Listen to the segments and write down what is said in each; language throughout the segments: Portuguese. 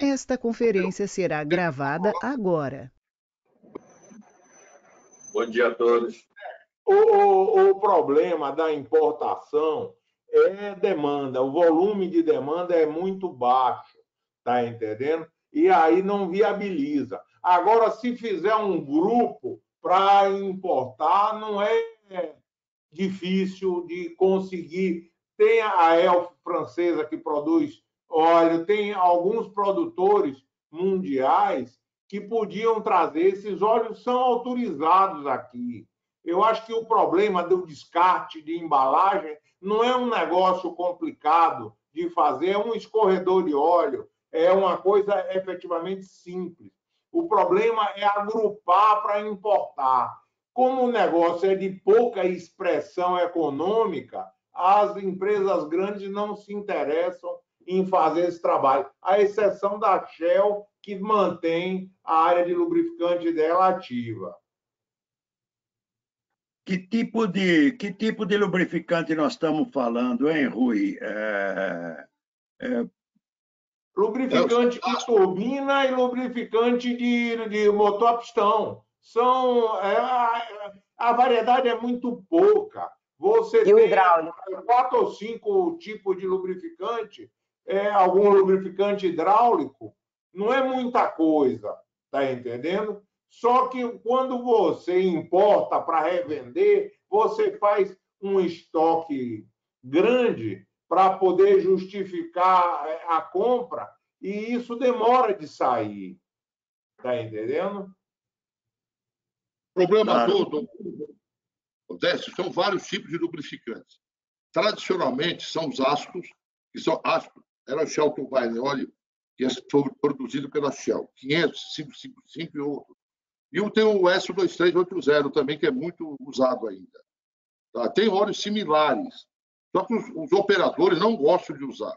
Esta conferência será gravada agora. Bom dia a todos. O, o, o, problema da importação é demanda. O volume de demanda é muito baixo, tá entendendo? E aí não viabiliza. Agora, se fizer um grupo para importar, não é difícil de conseguir. Tem a Elf francesa que produz óleo, tem alguns produtores mundiais que podiam trazer. Esses óleos são autorizados aqui. Eu acho que o problema do descarte de embalagem não é um negócio complicado de fazer, é um escorredor de óleo, é uma coisa efetivamente simples. O problema é agrupar para importar. Como o negócio é de pouca expressão econômica, as empresas grandes não se interessam em fazer esse trabalho, à exceção da Shell, que mantém a área de lubrificante dela ativa. Que tipo de, que tipo de lubrificante nós estamos falando, hein, Rui? É, é... Lubrificante de turbina e lubrificante de, de motor a pistão. São, é, a, a variedade é muito pouca. Você e tem hidráulico? quatro ou cinco tipos de lubrificante é, algum lubrificante hidráulico, não é muita coisa, tá entendendo? Só que quando você importa para revender, você faz um estoque grande para poder justificar é, a compra e isso demora de sair. Tá entendendo? O problema todo, Odécio, são vários tipos de lubrificantes. Tradicionalmente, são os ácidos, que são ácidos era a Shell Turbine óleo, que foi produzido pela Shell, 500, 555 e outro. E tem o S2380 também, que é muito usado ainda. Tá? Tem óleos similares, só que os, os, operadores não gostam de usar.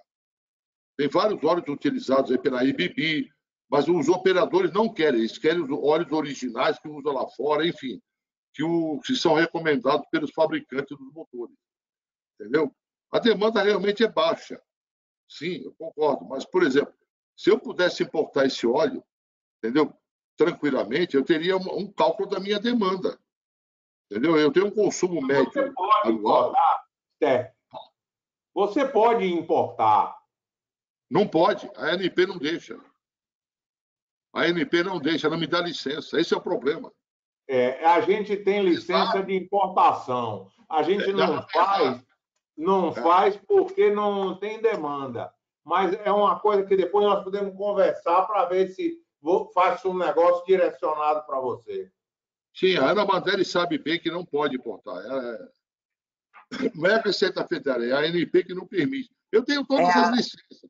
Tem vários óleos utilizados aí pela IBB, mas os operadores não querem, eles querem os óleos originais que usam lá fora, enfim, que, o, que são recomendados pelos fabricantes dos motores. Entendeu? A demanda realmente é baixa. Sim, eu concordo. Mas, por exemplo, se eu pudesse importar esse óleo, entendeu? Tranquilamente, eu teria um cálculo da minha demanda. Entendeu? Eu tenho um consumo médio Você pode anual. Importar, é. Você pode importar. Não pode. A ANP não deixa. A ANP não deixa, não me dá licença. Esse é o problema. É, a gente tem licença de importação. A gente é, não faz não é. faz porque não tem demanda. Mas é uma coisa que depois nós podemos conversar para ver se faço um negócio direcionado para você. Sim, a Ana Mandelli sabe bem que não pode importar. É... Não é a Receita Federal, é a ANP que não permite. Eu tenho todas é. as licenças.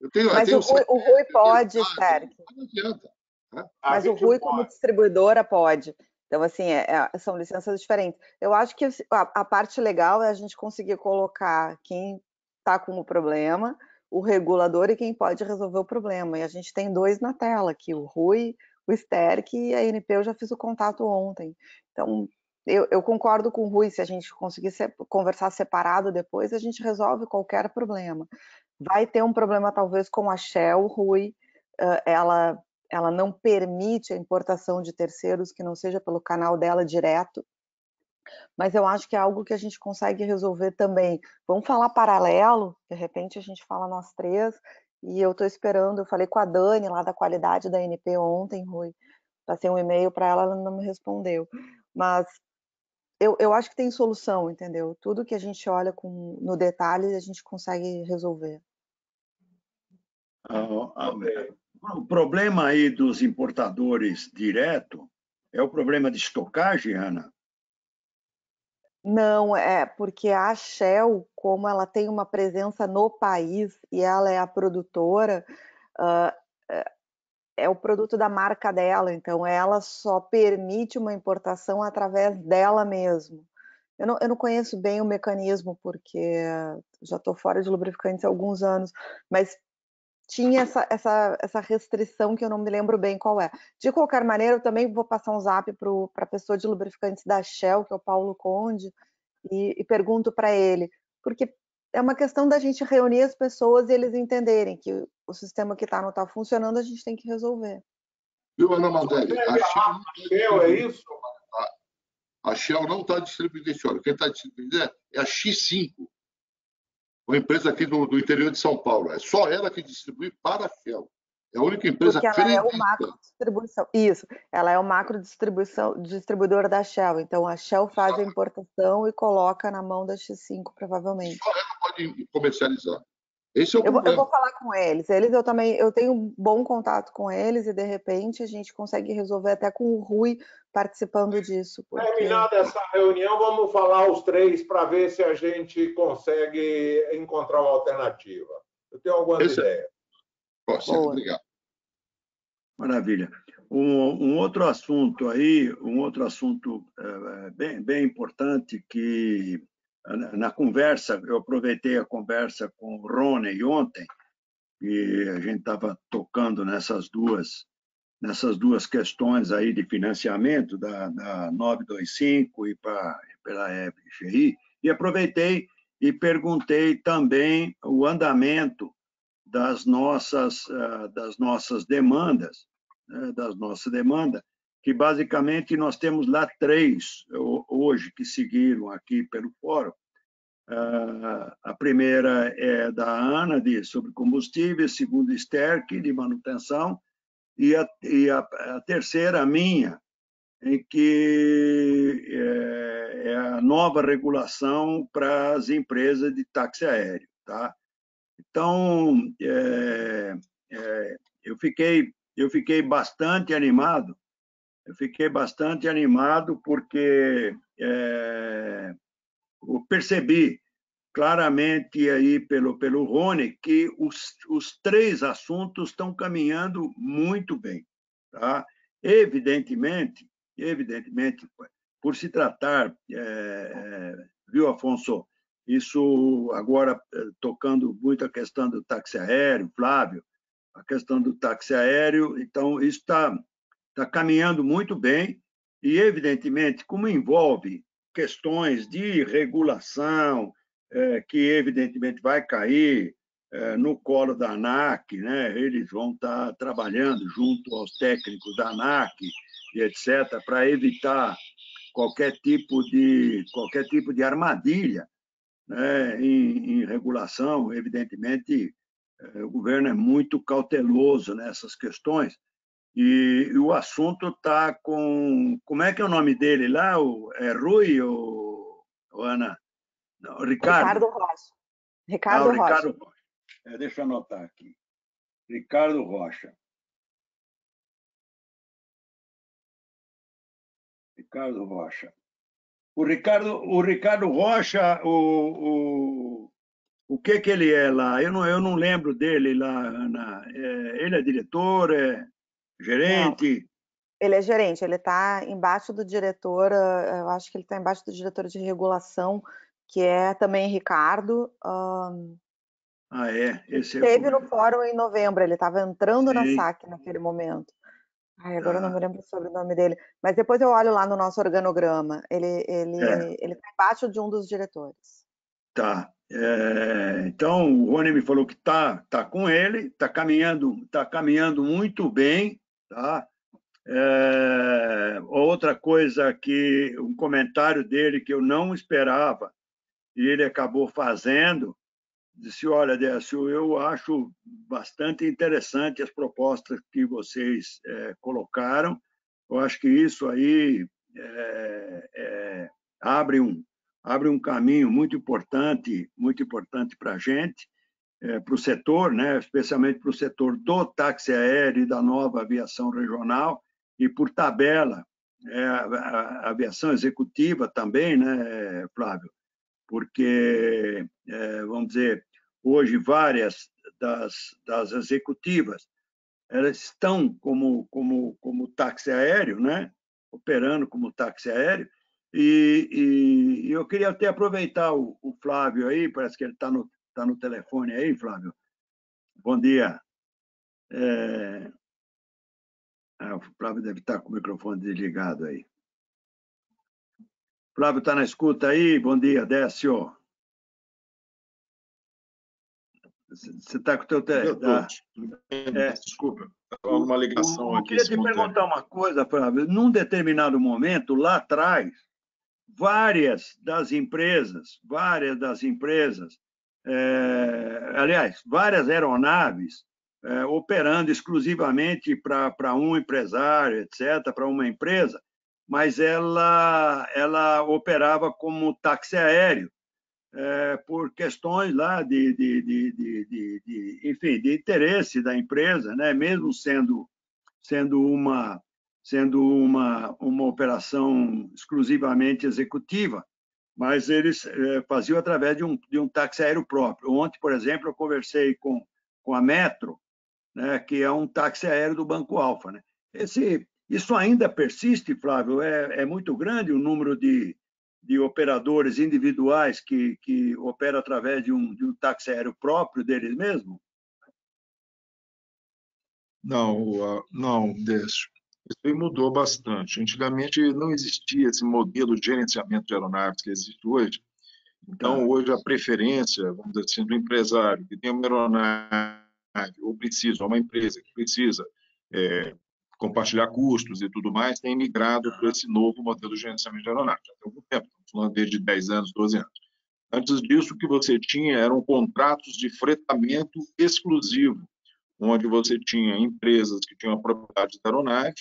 Eu tenho, Mas eu tenho o, Rui, o Rui pode, Sérgio. Não adianta. Né? Mas o Rui, pode. como distribuidora, pode. Então, assim, é, é, são licenças diferentes. Eu acho que a, a, parte legal é a gente conseguir colocar quem está com o problema, o regulador e quem pode resolver o problema. E a gente tem dois na tela aqui, o Rui, o Sterk e a NP, eu já fiz o contato ontem. Então, eu, eu concordo com o Rui, se a gente conseguir se, conversar separado depois, a gente resolve qualquer problema. Vai ter um problema, talvez, com a Shell, Rui, ela ela não permite a importação de terceiros que não seja pelo canal dela direto, mas eu acho que é algo que a gente consegue resolver também. Vamos falar paralelo, de repente a gente fala nós três, e eu estou esperando, eu falei com a Dani lá da qualidade da NP ontem, Rui, passei um e-mail para ela, ela não me respondeu, mas eu, eu acho que tem solução, entendeu? Tudo que a gente olha com, no detalhe, a gente consegue resolver. Ah, amém. O problema aí dos importadores direto é o problema de estocagem, Ana? Não, é porque a Shell, como ela tem uma presença no país e ela é a produtora, uh, é o produto da marca dela, então ela só permite uma importação através dela mesmo. Eu não, eu não conheço bem o mecanismo, porque já estou fora de lubrificantes há alguns anos, mas tinha essa, essa, essa restrição que eu não me lembro bem qual é. De qualquer maneira, eu também vou passar um zap para a pessoa de lubrificantes da Shell, que é o Paulo Conde, e, e pergunto para ele, porque é uma questão da gente reunir as pessoas e eles entenderem que o sistema que está não está funcionando, a gente tem que resolver. Viu, Ana Mandelli? A Shell, é isso? A Shell não está distribuindo esse óleo. Quem está distribuindo é a X5, uma empresa aqui do, do, interior de São Paulo. É só ela que distribui para a Shell. É a única empresa Porque ela é o macro distribuição. Isso, ela é o macro distribuição distribuidora da Shell. Então a Shell faz a importação e coloca na mão da X5, provavelmente. Só ela pode comercializar. Esse é o eu, vou, eu vou falar com eles. Eles eu também eu tenho um bom contato com eles e de repente a gente consegue resolver até com o Rui participando disso. Porque... Terminada essa reunião, vamos falar os três para ver se a gente consegue encontrar uma alternativa. Eu tenho algumas Esse... É ideias. Obrigado. Maravilha. Um, um, outro assunto aí, um outro assunto é, bem, bem importante que na conversa, eu aproveitei a conversa com o Rony ontem, e a gente estava tocando nessas duas nessas duas questões aí de financiamento da, da 925 e pra, pela FGI, e aproveitei e perguntei também o andamento das nossas ah, das nossas demandas, né, das nossas demandas, que basicamente nós temos lá três hoje que seguiram aqui pelo fórum. Ah, a primeira é da ANA, de, sobre combustíveis, segunda, STERC, de manutenção, e a, e a, a terceira, a minha, em que é, é, a nova regulação para as empresas de táxi aéreo. Tá? Então, é, é, eu, fiquei, eu fiquei bastante animado eu fiquei bastante animado porque é, eu percebi claramente aí pelo, pelo Rony que os, os três assuntos estão caminhando muito bem. Tá? Evidentemente, evidentemente, por se tratar, é, viu, Afonso, isso agora é, tocando muito a questão do táxi aéreo, Flávio, a questão do táxi aéreo, então isso está está caminhando muito bem e, evidentemente, como envolve questões de regulação, é, que evidentemente vai cair é, no colo da ANAC, né? eles vão estar trabalhando junto aos técnicos da ANAC e etc., para evitar qualquer tipo de, qualquer tipo de armadilha né? em, em regulação. Evidentemente, é, o governo é muito cauteloso nessas questões, e, e o assunto está com. Como é que é o nome dele lá? O, é Rui ou, ou Ana? Não, Ricardo. Ricardo Rocha. Ricardo, ah, Ricardo Rocha. Rocha. É, deixa eu anotar aqui. Ricardo Rocha. Ricardo Rocha. O Ricardo, o Ricardo Rocha, o, o, o que que ele é lá? Eu não, eu não lembro dele lá, Ana. É, ele é diretor, é gerente? Não. Ele é gerente, ele está embaixo do diretor, eh, eu acho que ele está embaixo do diretor de regulação, que é também Ricardo. Um, ah, é? Esse é no fórum em novembro, ele estava entrando Sim. na SAC naquele momento. Ai, agora ah. eu não me lembro sobre o nome dele, mas depois eu olho lá no nosso organograma. Ele ele é. ele está embaixo de um dos diretores. Tá. É, então o Rony me falou que tá tá com ele, está caminhando tá caminhando muito bem, tá? É, outra coisa que um comentário dele que eu não esperava e ele acabou fazendo disse olha Décio eu acho bastante interessante as propostas que vocês é, colocaram eu acho que isso aí é, é abre um abre um caminho muito importante muito importante para a gente é, para o setor, né, especialmente para o setor do táxi aéreo e da nova aviação regional, e por tabela, é, a, aviação executiva também, né, Flávio? Porque, é, vamos dizer, hoje várias das, das executivas elas estão como, como, como táxi aéreo, né? operando como táxi aéreo, e, e, eu queria até aproveitar o, o Flávio aí, parece que ele está no, Está no telefone aí, Flávio? Bom dia. É... Ah, o Flávio deve estar com o microfone desligado aí. Flávio está na escuta aí? Bom dia, Décio. Você está com o teu telefone? É, Desculpa, uma ligação eu, aqui. Eu queria te perguntar uma coisa, Flávio. Num determinado momento, lá atrás, várias das empresas, várias das empresas, é, aliás, várias aeronaves é, operando exclusivamente para um empresário, etc., para uma empresa, mas ela, ela operava como táxi aéreo é, por questões lá de, de, de, de, enfim, de interesse da empresa, né? mesmo sendo, sendo, uma, sendo uma, uma operação exclusivamente executiva, mas eles é, faziam através de um, de um táxi aéreo próprio. Ontem, por exemplo, eu conversei com, com a Metro, né, que é um táxi aéreo do Banco Alfa. Né? Esse, isso ainda persiste, Flávio? É, é muito grande o número de, de operadores individuais que, que operam através de um, de um táxi aéreo próprio deles mesmos? Não, não, Décio. Isso mudou bastante. Antigamente não existia esse modelo de gerenciamento de aeronaves que existe hoje. Então, tá. hoje, a preferência, vamos dizer assim, do empresário que tem uma aeronave ou precisa, uma empresa que precisa é, compartilhar custos e tudo mais, tem migrado para esse novo modelo de gerenciamento de aeronaves. Já tem algum tempo, estamos falando desde 10 anos, 12 anos. Antes disso, o que você tinha eram contratos de fretamento exclusivo, onde você tinha empresas que tinham a propriedade da aeronave,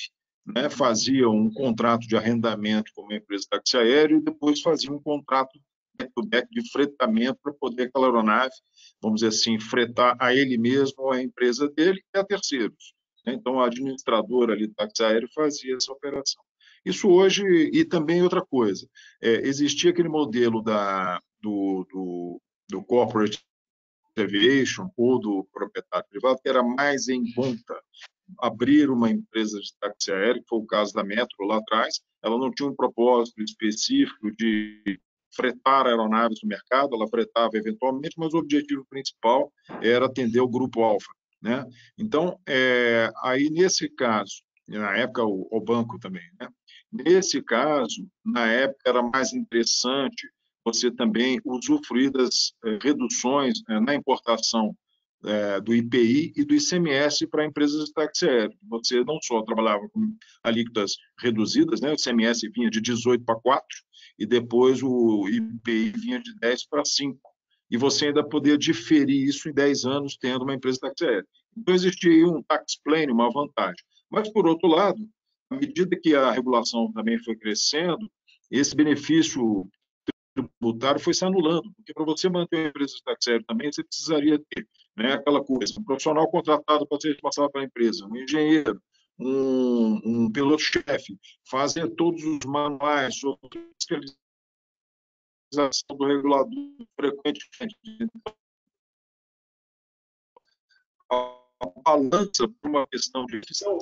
né, faziam um contrato de arrendamento com uma empresa de táxi aéreo e depois faziam um contrato back-to-back de fretamento para poder aquela aeronave, vamos dizer assim, fretar a ele mesmo ou a empresa dele e a terceiros. Né? Então, a administradora ali do táxi aéreo fazia essa operação. Isso hoje, e também outra coisa, é, existia aquele modelo da, do, do, do corporate aviation ou do proprietário privado que era mais em conta abrir uma empresa de táxi aéreo, que foi o caso da Metro lá atrás, ela não tinha um propósito específico de fretar aeronaves no mercado, ela fretava eventualmente, mas o objetivo principal era atender o grupo Alfa. Né? Então, é, aí nesse caso, na época o, o banco também, né? nesse caso, na época era mais interessante você também usufruir das é, reduções é, na importação é, do IPI e do ICMS para empresas de táxi aéreo. Você não só trabalhava com alíquotas reduzidas, né? o ICMS vinha de 18 para 4 e depois o IPI vinha de 10 para 5 e você ainda poder diferir isso em 10 anos tendo uma empresa de táxi aéreo. Então, existia um tax plan, uma vantagem. Mas, por outro lado, à medida que a regulação também foi crescendo, esse benefício tributário foi se anulando, porque para você manter uma empresa de aéreo também, você precisaria ter né, aquela coisa, um profissional contratado para ser responsável pela empresa, um engenheiro, um, um piloto-chefe, fazer todos os manuais sobre fiscalização do regulador frequentemente. A balança por uma questão de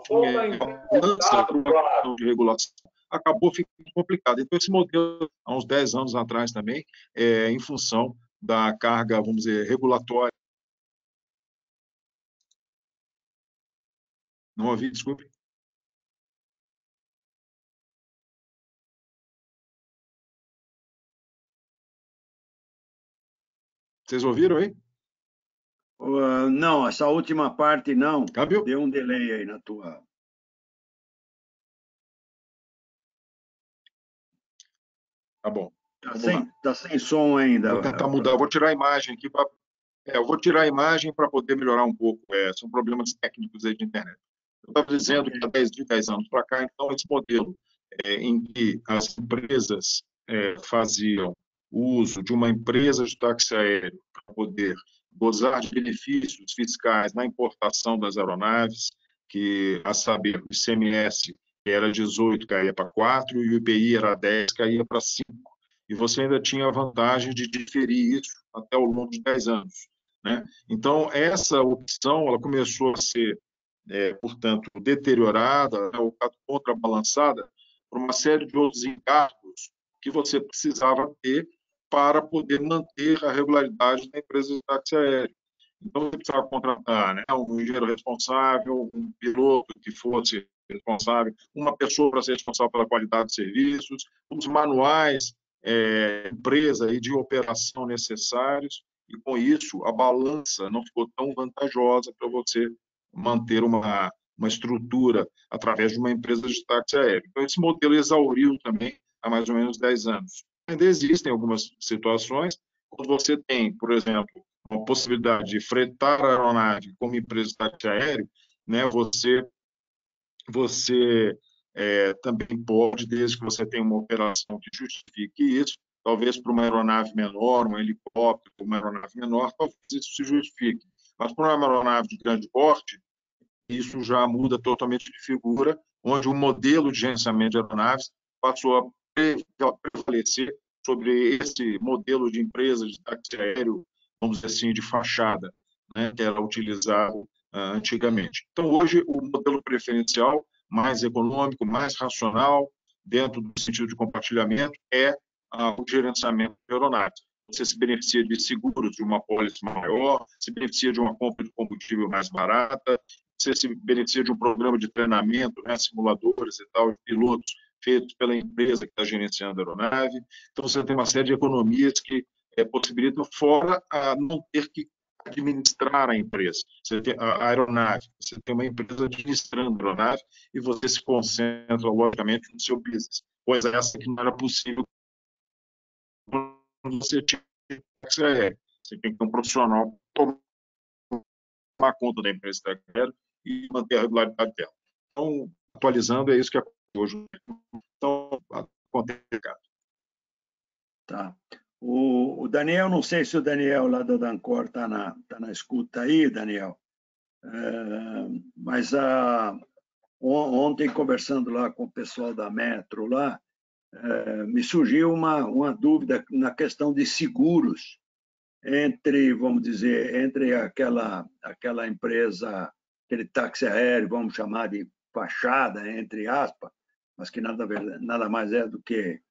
balança por uma questão de regulação acabou ficando complicado. Então, esse modelo, há uns 10 anos atrás também, é, em função da carga, vamos dizer, regulatória. Não ouvi, desculpe. Vocês ouviram aí? Uh, não, essa última parte não. Cabe... Deu um delay aí na tua. Tá bom. Tá sem, tá sem som ainda. Vou tentar mudar. Eu vou tirar a imagem aqui. Pra... É, eu vou tirar a imagem para poder melhorar um pouco. É, são problemas técnicos aí de internet. Eu estava dizendo que há 10, 10 anos para cá, então, esse modelo é, em que as empresas é, faziam uso de uma empresa de táxi aéreo para poder gozar de benefícios fiscais na importação das aeronaves, que, a saber, o ICMS era 18 caía para 4 e o IPI era 10 caía para 5. E você ainda tinha a vantagem de diferir isso até ao longo de 10 anos. Né? Então, essa opção ela começou a ser, é, portanto, deteriorada né, ou contrabalançada por uma série de outros encargos que você precisava ter para poder manter a regularidade da empresa de táxi aéreo. Então, você precisava contratar né, um engenheiro responsável, um piloto que fosse responsável, uma pessoa para ser responsável pela qualidade de serviços, os manuais, é, empresa e de operação necessários. e com isso a balança não ficou tão vantajosa para você manter uma, uma estrutura através de uma empresa de táxi aéreo. Então, esse modelo exauriu também há mais ou menos 10 anos. Ainda existem algumas situações, quando você tem, por exemplo, uma possibilidade de fretar a aeronave como empresa de táxi aéreo, né, você, você é, também pode, desde que você tenha uma operação que justifique isso, talvez para uma aeronave menor, um helicóptero, uma aeronave menor, talvez isso se justifique. Mas para uma aeronave de grande porte, isso já muda totalmente de figura, onde o modelo de gerenciamento de aeronaves passou a prevalecer sobre esse modelo de empresa de táxi aéreo, vamos dizer assim, de fachada, né, que era utilizado antigamente. Então, hoje, o modelo preferencial mais econômico, mais racional, dentro do sentido de compartilhamento, é uh, o gerenciamento aeronaves. Você se beneficia de seguros de uma pólice maior, se beneficia de uma compra de combustível mais barata, você se beneficia de um programa de treinamento, né, simuladores e tal, pilotos feitos pela empresa que está gerenciando a aeronave. Então, você tem uma série de economias que é, possibilitam, fora a não ter que administrar a empresa. Você tem a aeronave, você tem uma empresa administrando a aeronave e você se concentra, logicamente, no seu business. Coisa essa que não era possível quando você tinha. Você tem que ter um profissional tomar conta da empresa aérea e manter a regularidade dela. Então, atualizando, é isso que acontece hoje. Então, acontece. Tá. O, o, Daniel, não sei se o Daniel lá da Dancor está na, tá na escuta aí, Daniel, é, mas a, ontem, conversando lá com o pessoal da Metro lá, é, me surgiu uma, uma dúvida na questão de seguros entre, vamos dizer, entre aquela, aquela empresa, aquele táxi aéreo, vamos chamar de fachada, entre aspas, mas que nada, nada mais é do que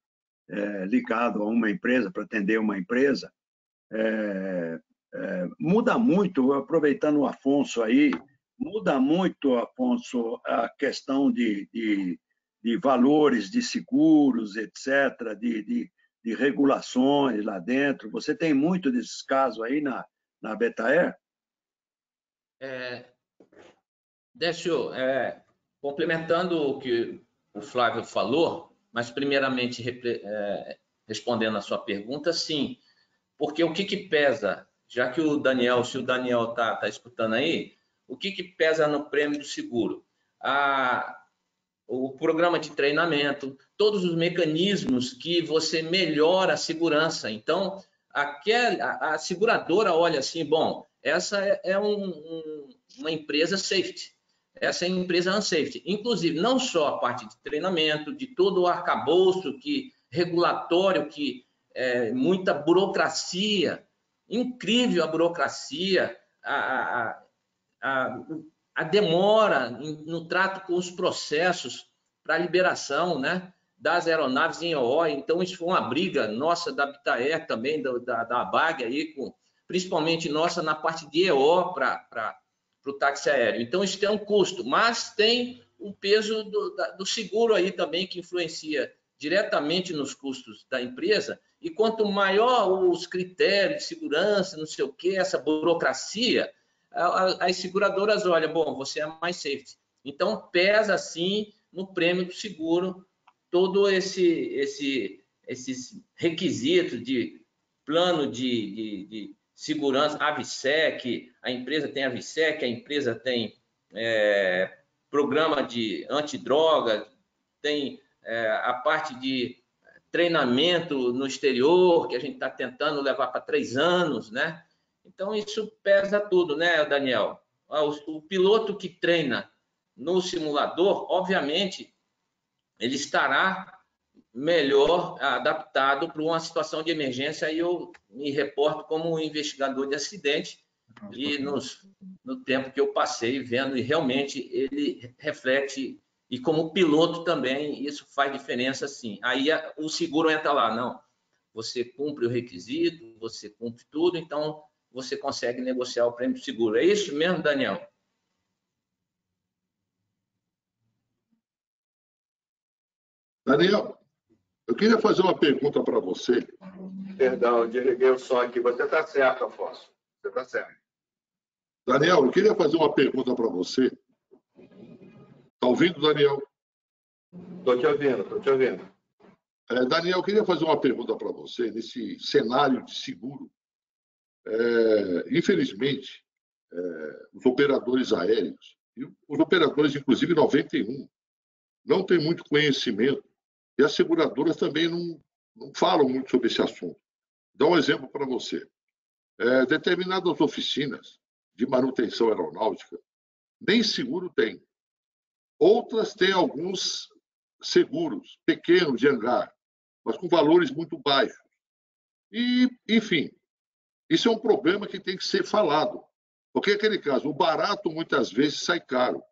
é, ligado a uma empresa, para atender uma empresa, é, é, muda muito, aproveitando o Afonso aí, muda muito, Afonso, a questão de, de, de valores de seguros, etc., de, de, de, regulações lá dentro. Você tem muito desses casos aí na, na Betaer? É, Décio, é, complementando o que o Flávio falou, mas, primeiramente, é, respondendo a sua pergunta, sim. Porque o que, que pesa, já que o Daniel, se o Daniel está tá escutando aí, o que, que pesa no prêmio do seguro? A, o programa de treinamento, todos os mecanismos que você melhora a segurança. Então, aquel, a, a seguradora olha assim, bom, essa é, é um, um, uma empresa safety essa é a empresa Unsafety. Inclusive, não só a parte de treinamento, de todo o arcabouço que, regulatório, que é, muita burocracia, incrível a burocracia, a, a, a, a demora no trato com os processos para liberação né, das aeronaves em OO. Então, isso foi uma briga nossa da Bitaer também, da, da, BAG, aí, com, principalmente nossa na parte de EO para para o táxi aéreo. Então, isso tem um custo, mas tem um peso do, do, seguro aí também que influencia diretamente nos custos da empresa. E quanto maior os critérios de segurança, não sei o que, essa burocracia, as seguradoras olham, bom, você é mais safety. Então, pesa, sim, no prêmio do seguro, todo esse, esse, esses requisitos de plano de, de, de segurança, Avsec, a empresa tem Avsec, a empresa tem é, programa de antidroga, tem é, a parte de treinamento no exterior, que a gente está tentando levar para três anos, né? Então, isso pesa tudo, né, Daniel? Ah, o, o piloto que treina no simulador, obviamente, ele estará melhor adaptado para uma situação de emergência. Aí eu me reporto como investigador de acidente e nos, no tempo que eu passei vendo, e realmente ele reflete, e como piloto também, isso faz diferença sim. Aí o seguro entra lá, não, você cumpre o requisito, você cumpre tudo, então você consegue negociar o prêmio de seguro. É isso mesmo, Daniel? Daniel, Eu queria fazer uma pergunta para você. Perdão, desliguei o som aqui. Você está certo, Afonso. Você está certo. Daniel, eu queria fazer uma pergunta para você. Está ouvindo, Daniel? Estou te ouvindo, estou te ouvindo. É, Daniel, eu queria fazer uma pergunta para você. Nesse cenário de seguro, é, infelizmente, é, os operadores aéreos, os operadores, inclusive 91, não têm muito conhecimento e as seguradoras também não, não falam muito sobre esse assunto. Dá um exemplo para você. É, determinadas oficinas de manutenção aeronáutica nem seguro tem. Outras têm alguns seguros pequenos de hangar, mas com valores muito baixos. E, enfim, isso é um problema que tem que ser falado. Porque aquele caso, o barato muitas vezes sai caro.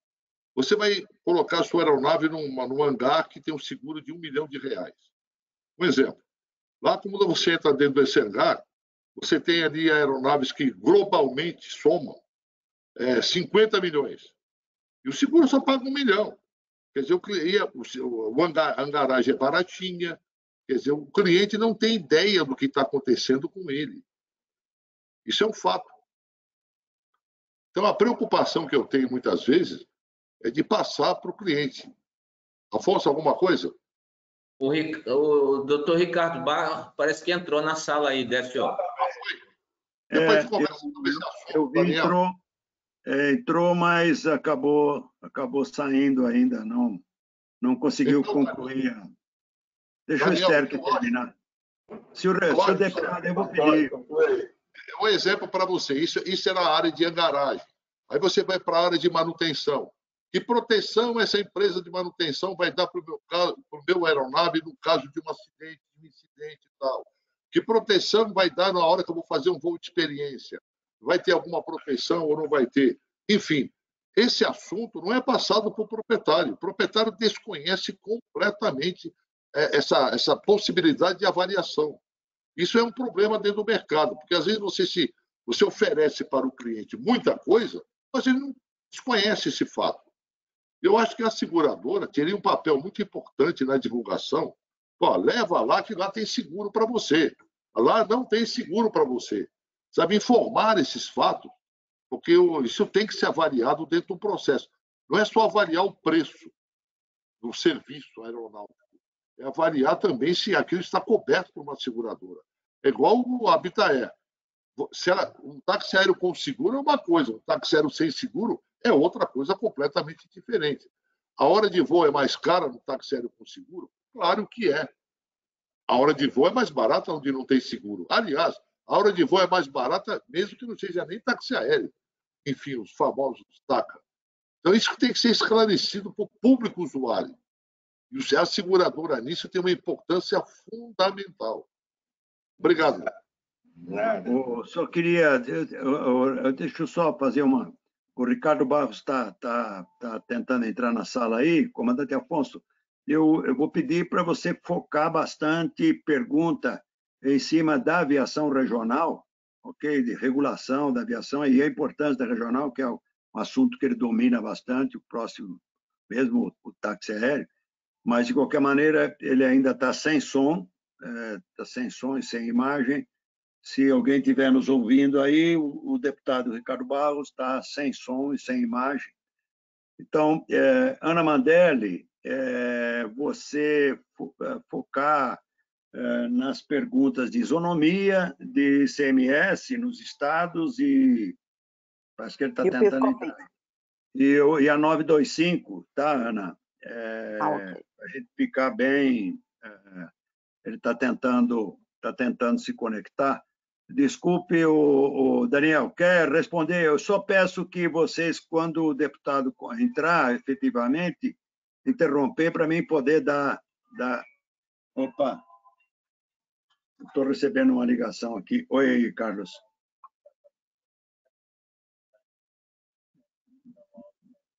Você vai colocar a sua aeronave numa, num hangar que tem um seguro de um milhão de reais. Um exemplo. Lá, quando você entra dentro desse hangar, você tem ali aeronaves que globalmente somam é, 50 milhões. E o seguro só paga um milhão. Quer dizer, o, o, o hangar, a hangaragem é baratinha. Quer dizer, o cliente não tem ideia do que está acontecendo com ele. Isso é um fato. Então, a preocupação que eu tenho muitas vezes é de passar para o cliente. Afonso, alguma coisa? O, Ric... o doutor Ricardo Barra parece que entrou na sala aí, DSO. Ah, é, Depois conversa sobre esse assunto. Eu vi, entrou, é, entrou, mas acabou, acabou saindo ainda, não, não conseguiu então, concluir. Deixa Daniel, o Estério terminar. Se o, se o deputado, eu vou pedir. Um exemplo para você, isso, isso era a área de hangaragem. Aí você vai para a área de manutenção. Que proteção essa empresa de manutenção vai dar para o meu, meu aeronave no caso de um acidente, de um incidente e tal? Que proteção vai dar na hora que eu vou fazer um voo de experiência? Vai ter alguma proteção ou não vai ter? Enfim, esse assunto não é passado para o proprietário. O proprietário desconhece completamente é, essa, essa possibilidade de avaliação. Isso é um problema dentro do mercado, porque às vezes você se você oferece para o cliente muita coisa, mas ele não desconhece esse fato. Eu acho que a seguradora teria um papel muito importante na divulgação. Pô, leva lá que lá tem seguro para você. Lá não tem seguro para você. Sabe, informar esses fatos, porque isso tem que ser avaliado dentro do processo. Não é só avaliar o preço do serviço aeronáutico, é avaliar também se aquilo está coberto por uma seguradora. É igual o Habitaer. Se ela, um táxi aéreo com seguro é uma coisa, um táxi aéreo sem seguro é outra coisa completamente diferente. A hora de voo é mais cara no táxi aéreo com seguro? Claro que é. A hora de voo é mais barata onde não tem seguro. Aliás, a hora de voo é mais barata mesmo que não seja nem táxi aéreo. Enfim, os famosos TACA. Então, isso tem que ser esclarecido para o público usuário. E a seguradora nisso tem uma importância fundamental. Obrigado. Eu só queria, eu, eu, eu, deixa eu só fazer uma, o Ricardo Barros está tá, tá tentando entrar na sala aí, comandante Afonso, eu, eu vou pedir para você focar bastante pergunta em cima da aviação regional, ok? De regulação da aviação e a importância da regional, que é um assunto que ele domina bastante, o próximo, mesmo o táxi aéreo, mas de qualquer maneira ele ainda está sem som, está é, sem som e sem imagem, se alguém estiver nos ouvindo aí, o, o deputado Ricardo Barros está sem som e sem imagem. Então, é, Ana Mandelli, é, você é, focar é, nas perguntas de isonomia, de CMS nos estados e. Parece que ele está tentando entrar. E, e a 925, tá, Ana? É, ah, okay. a gente ficar bem. É, ele está tentando, tá tentando se conectar. Desculpe, o, o, Daniel, quer responder? Eu só peço que vocês, quando o deputado entrar efetivamente, interromper para mim poder dar. dar... Opa! Estou recebendo uma ligação aqui. Oi, Carlos.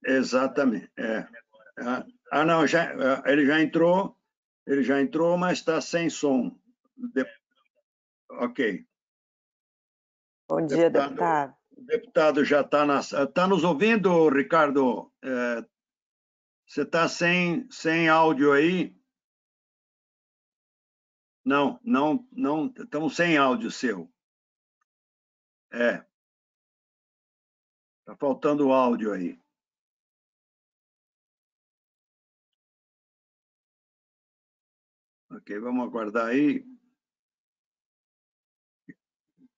Exatamente. É. Ah, não, já, ele já entrou, ele já entrou, mas está sem som. De... Ok. Bom dia, deputado. deputado. O deputado já está tá nos ouvindo, Ricardo? É, você está sem, sem áudio aí? Não, não, não, estamos sem áudio seu. É. Está faltando áudio aí. Ok, vamos aguardar aí.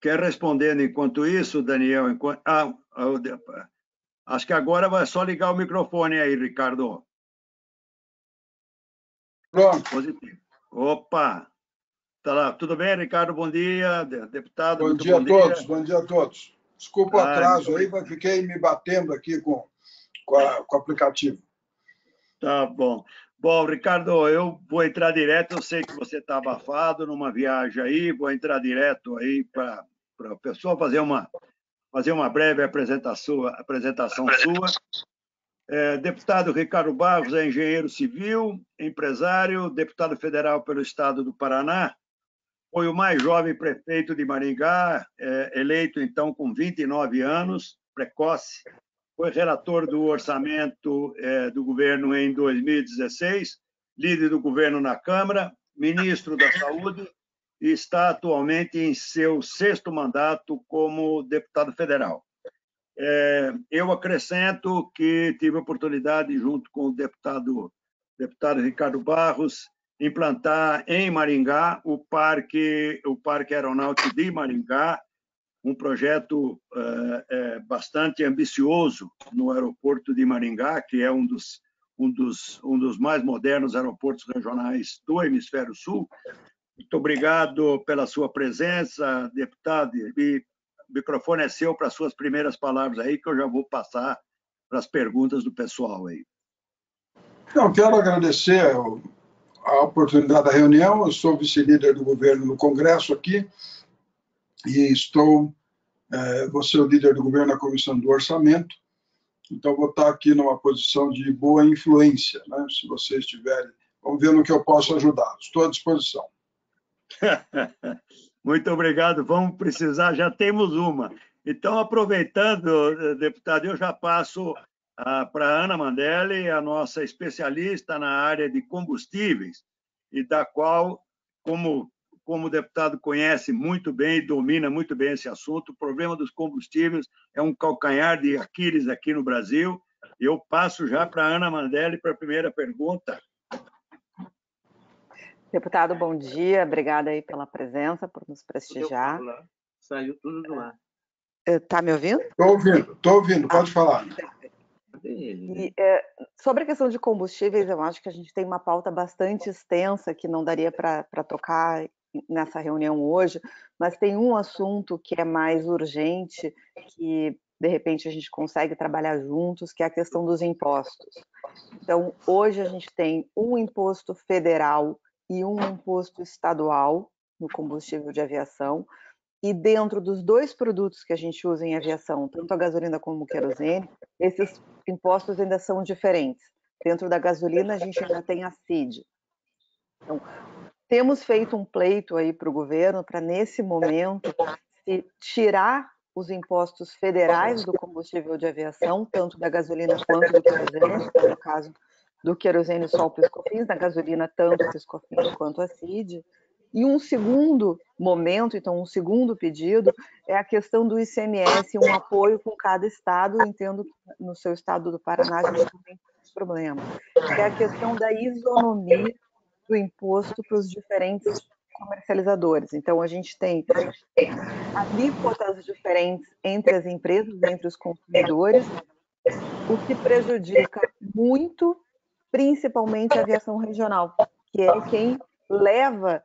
Quer respondendo enquanto isso, Daniel? Enquanto... Ah, acho que agora vai só ligar o microfone aí, Ricardo. Pronto. Positivo. Opa! Tá lá. Tudo bem, Ricardo? Bom dia, deputado. Bom dia bom a todos, bom dia a todos. Desculpa o ah, atraso aí, mas fiquei me batendo aqui com, com, a, com o aplicativo. Tá bom. Bom, Ricardo, eu vou entrar direto. Eu sei que você está abafado numa viagem aí, vou entrar direto aí para a pessoa fazer uma, fazer uma breve apresentação, apresentação sua. É, deputado Ricardo Barros é engenheiro civil, empresário, deputado federal pelo estado do Paraná, foi o mais jovem prefeito de Maringá, é, eleito então com 29 anos, precoce. Foi relator do orçamento é, do governo em 2016, líder do governo na Câmara, ministro da Saúde está atualmente em seu sexto mandato como deputado federal. É, eu acrescento que tive a oportunidade, junto com o deputado, deputado Ricardo Barros, implantar em Maringá o parque o parque aeronáutico de Maringá um projeto é, é, bastante ambicioso no aeroporto de Maringá que é um dos um dos um dos mais modernos aeroportos regionais do hemisfério sul muito obrigado pela sua presença deputado e o microfone é seu para suas primeiras palavras aí que eu já vou passar para as perguntas do pessoal aí eu quero agradecer a oportunidade da reunião. Eu sou vice-líder do governo no Congresso aqui e estou, é, vou ser o líder do governo na Comissão do Orçamento. Então, vou estar aqui numa posição de boa influência, né? se vocês tiverem. Vamos ver no que eu posso ajudar. Estou à disposição. Muito obrigado. Vamos precisar, já temos uma. Então, aproveitando, deputado, eu já passo ah, para Ana Mandelli, a nossa especialista na área de combustíveis, e da qual, como, como o deputado conhece muito bem e domina muito bem esse assunto, o problema dos combustíveis é um calcanhar de Aquiles aqui no Brasil. Eu passo já para a Ana Mandelli para a primeira pergunta. Deputado, bom dia. Obrigada aí pela presença, por nos prestigiar. Saiu tudo do ar. Está me ouvindo? Estou ouvindo, estou ouvindo, pode ah, falar. E, é, sobre a questão de combustíveis, eu acho que a gente tem uma pauta bastante extensa que não daria para tocar nessa reunião hoje, mas tem um assunto que é mais urgente, que de repente a gente consegue trabalhar juntos, que é a questão dos impostos. Então, hoje a gente tem um imposto federal e um imposto estadual no combustível de aviação, e dentro dos dois produtos que a gente usa em aviação, tanto a gasolina como o querosene, esses impostos ainda são diferentes. Dentro da gasolina, a gente ainda tem a CID. Então, temos feito um pleito aí para o governo para, nesse momento, tirar os impostos federais do combustível de aviação, tanto da gasolina quanto do querosene, no caso do querosene o piscofins, da gasolina tanto piscofins quanto a CID, e um segundo momento, então, um segundo pedido, é a questão do ICMS, um apoio com cada estado. entendo que no seu estado do Paraná a gente também tem esse problema. Que é a questão da isonomia do imposto para os diferentes comercializadores. Então, a gente tem alíquotas diferentes entre as empresas, entre os consumidores, o que prejudica muito, principalmente a aviação regional, que é quem leva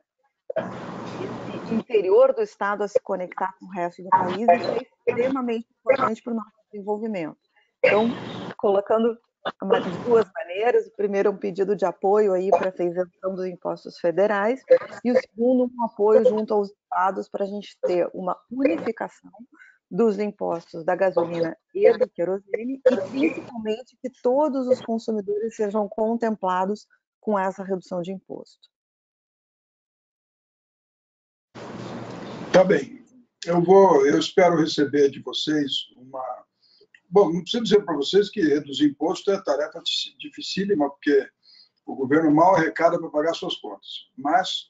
esse interior do Estado a se conectar com o resto do país, isso é extremamente importante para o nosso desenvolvimento. Então, colocando de duas maneiras, o primeiro é um pedido de apoio aí para a isenção dos impostos federais, e o segundo, um apoio junto aos estados para a gente ter uma unificação dos impostos da gasolina e do querosene, e principalmente que todos os consumidores sejam contemplados com essa redução de imposto. Tá bem. Eu vou, eu espero receber de vocês uma. Bom, não preciso dizer para vocês que reduzir imposto é tarefa dificílima, porque o governo mal arrecada para pagar suas contas. Mas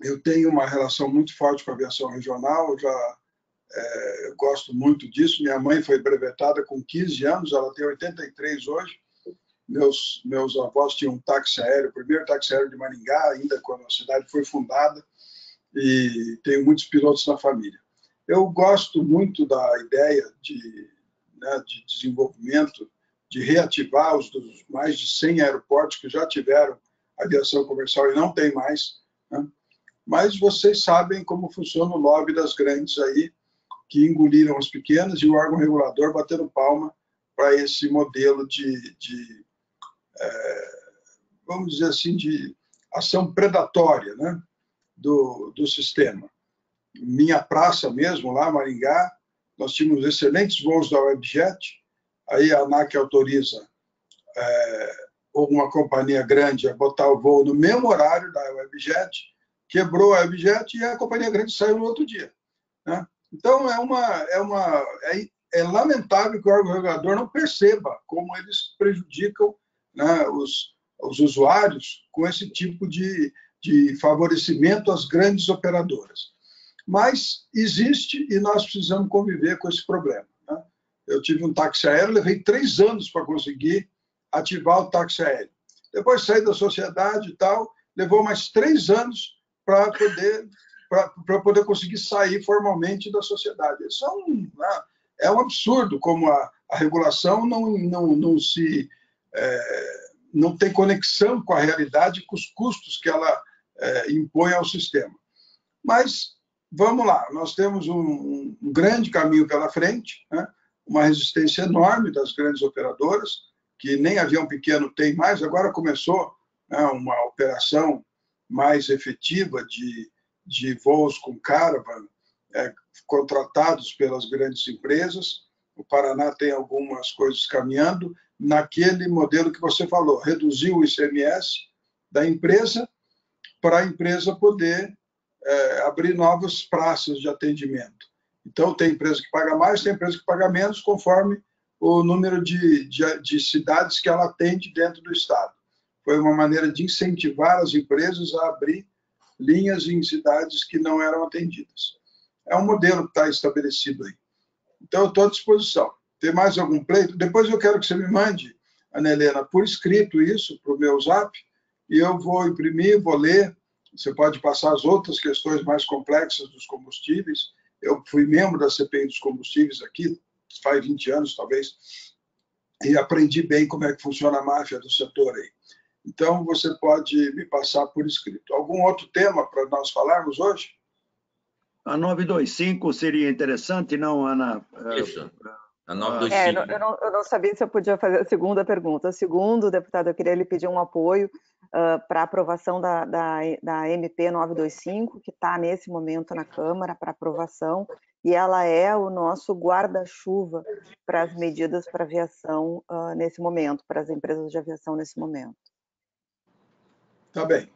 eu tenho uma relação muito forte com a aviação regional, já é, gosto muito disso. Minha mãe foi brevetada com 15 anos, ela tem 83 hoje. Meus, meus avós tinham um táxi aéreo, o primeiro táxi aéreo de Maringá, ainda quando a cidade foi fundada, e tenho muitos pilotos na família. Eu gosto muito da ideia de, né, de desenvolvimento, de reativar os dos mais de 100 aeroportos que já tiveram aviação comercial e não tem mais. Né? Mas vocês sabem como funciona o lobby das grandes aí, que engoliram as pequenas e o órgão regulador batendo palma para esse modelo de, de é, vamos dizer assim, de ação predatória né, do, do sistema. Minha praça mesmo, lá, Maringá, nós tínhamos excelentes voos da Webjet, aí a ANAC autoriza é, uma companhia grande a botar o voo no mesmo horário da Webjet, quebrou a Webjet e a companhia grande saiu no outro dia. Né? Então, é, uma, é, uma, é, é, lamentável que o regulador não perceba como eles prejudicam né, os, os usuários com esse tipo de, de favorecimento às grandes operadoras. Mas existe e nós precisamos conviver com esse problema. Né? Eu tive um táxi aéreo, levei três anos para conseguir ativar o táxi aéreo. Depois saí da sociedade e tal, levou mais três anos para poder para poder conseguir sair formalmente da sociedade. Isso é um, né, é um absurdo como a, a regulação não, não, não se é, não tem conexão com a realidade, com os custos que ela é, impõe ao sistema. Mas vamos lá, nós temos um, um grande caminho pela frente, né? uma resistência enorme das grandes operadoras, que nem avião pequeno tem mais. Agora começou né, uma operação mais efetiva de de voos com caravan é, contratados pelas grandes empresas. O Paraná tem algumas coisas caminhando naquele modelo que você falou, reduzir o ICMS da empresa para a empresa poder é, abrir novas praças de atendimento. Então, tem empresa que paga mais, tem empresa que paga menos, conforme o número de, de, de cidades que ela atende dentro do Estado. Foi uma maneira de incentivar as empresas a abrir linhas em cidades que não eram atendidas. É um modelo que está estabelecido aí. Então, eu estou à disposição. Tem mais algum pleito? Depois eu quero que você me mande, Ana Helena, por escrito isso para o meu zap, e eu vou imprimir, vou ler. Você pode passar as outras questões mais complexas dos combustíveis. Eu fui membro da CPI dos combustíveis aqui, faz 20 anos talvez, e aprendi bem como é que funciona a máfia do setor aí. Então, você pode me passar por escrito. Algum outro tema para nós falarmos hoje? A 925 seria interessante, não, Ana? Isso. A 925. É, eu, não, eu não sabia se eu podia fazer a segunda pergunta. Segundo, deputado, eu queria lhe pedir um apoio uh, para aprovação da, da, da MP 925, que está nesse momento na Câmara para aprovação, e ela é o nosso guarda-chuva para as medidas para aviação uh, nesse momento, para as empresas de aviação nesse momento. Tá bem.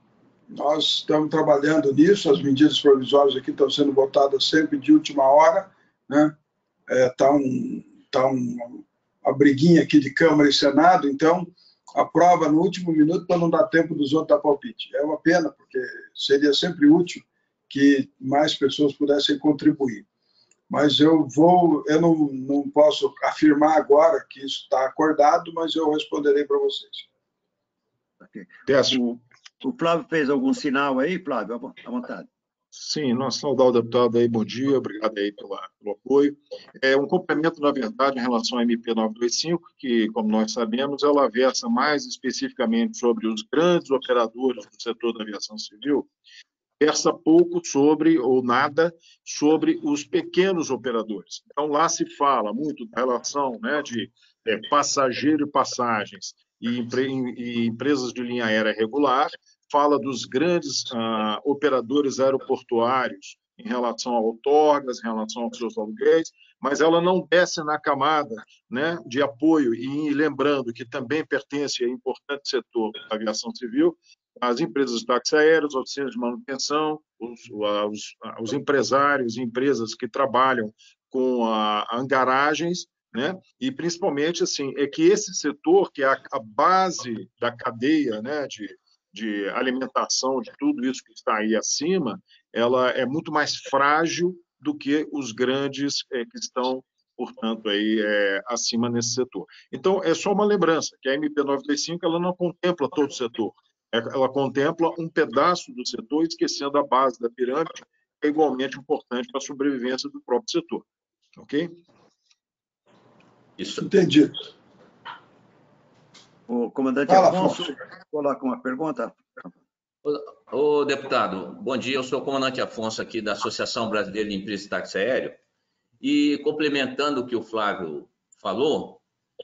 Nós estamos trabalhando nisso, as medidas provisórias aqui estão sendo votadas sempre de última hora, né? É, tá um, tá um, uma briguinha aqui de Câmara e Senado, então aprova no último minuto para não dar tempo dos outros dar palpite. É uma pena, porque seria sempre útil que mais pessoas pudessem contribuir. Mas eu vou, eu não, não posso afirmar agora que isso está acordado, mas eu responderei para vocês. Okay. O, o Flávio fez algum sinal aí, Flávio? À vontade. Sim, nós saudar o deputado aí, bom dia, obrigado aí pela, pelo apoio. É um complemento, na verdade, em relação à MP 925, que, como nós sabemos, ela versa mais especificamente sobre os grandes operadores do setor da aviação civil, versa pouco sobre, ou nada, sobre os pequenos operadores. Então, lá se fala muito da relação né, de é, passageiro e passagens, e, empre, e empresas de linha aérea regular, fala dos grandes ah, operadores aeroportuários em relação a outorgas, em relação aos seus aluguéis, mas ela não desce na camada né, de apoio, e lembrando que também pertence a importante setor da aviação civil, as empresas de táxi aéreos, oficinas de manutenção, os, os, os empresários e empresas que trabalham com a, angaragens né? E principalmente assim é que esse setor que é a, a base da cadeia, né, de, de alimentação, de tudo isso que está aí acima, ela é muito mais frágil do que os grandes é, que estão, portanto, aí é, acima nesse setor. Então, é só uma lembrança que a MP925 ela não contempla todo o setor, é, ela contempla um pedaço do setor, esquecendo a base da pirâmide, que é igualmente importante para a sobrevivência do próprio setor. Ok? Isso. Entendido. O comandante Fala, Afonso, Afonso, coloca uma pergunta. Ô, deputado, bom dia. Eu sou o comandante Afonso aqui da Associação Brasileira de Empresas de Táxi Aéreo. E complementando o que o Flávio falou,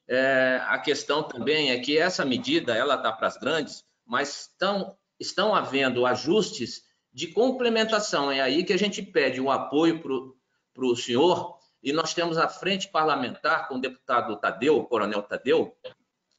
é, a questão também é que essa medida ela está para as grandes, mas estão, estão havendo ajustes de complementação. É aí que a gente pede o apoio para o senhor, e nós temos a frente parlamentar com o deputado Tadeu, o coronel Tadeu,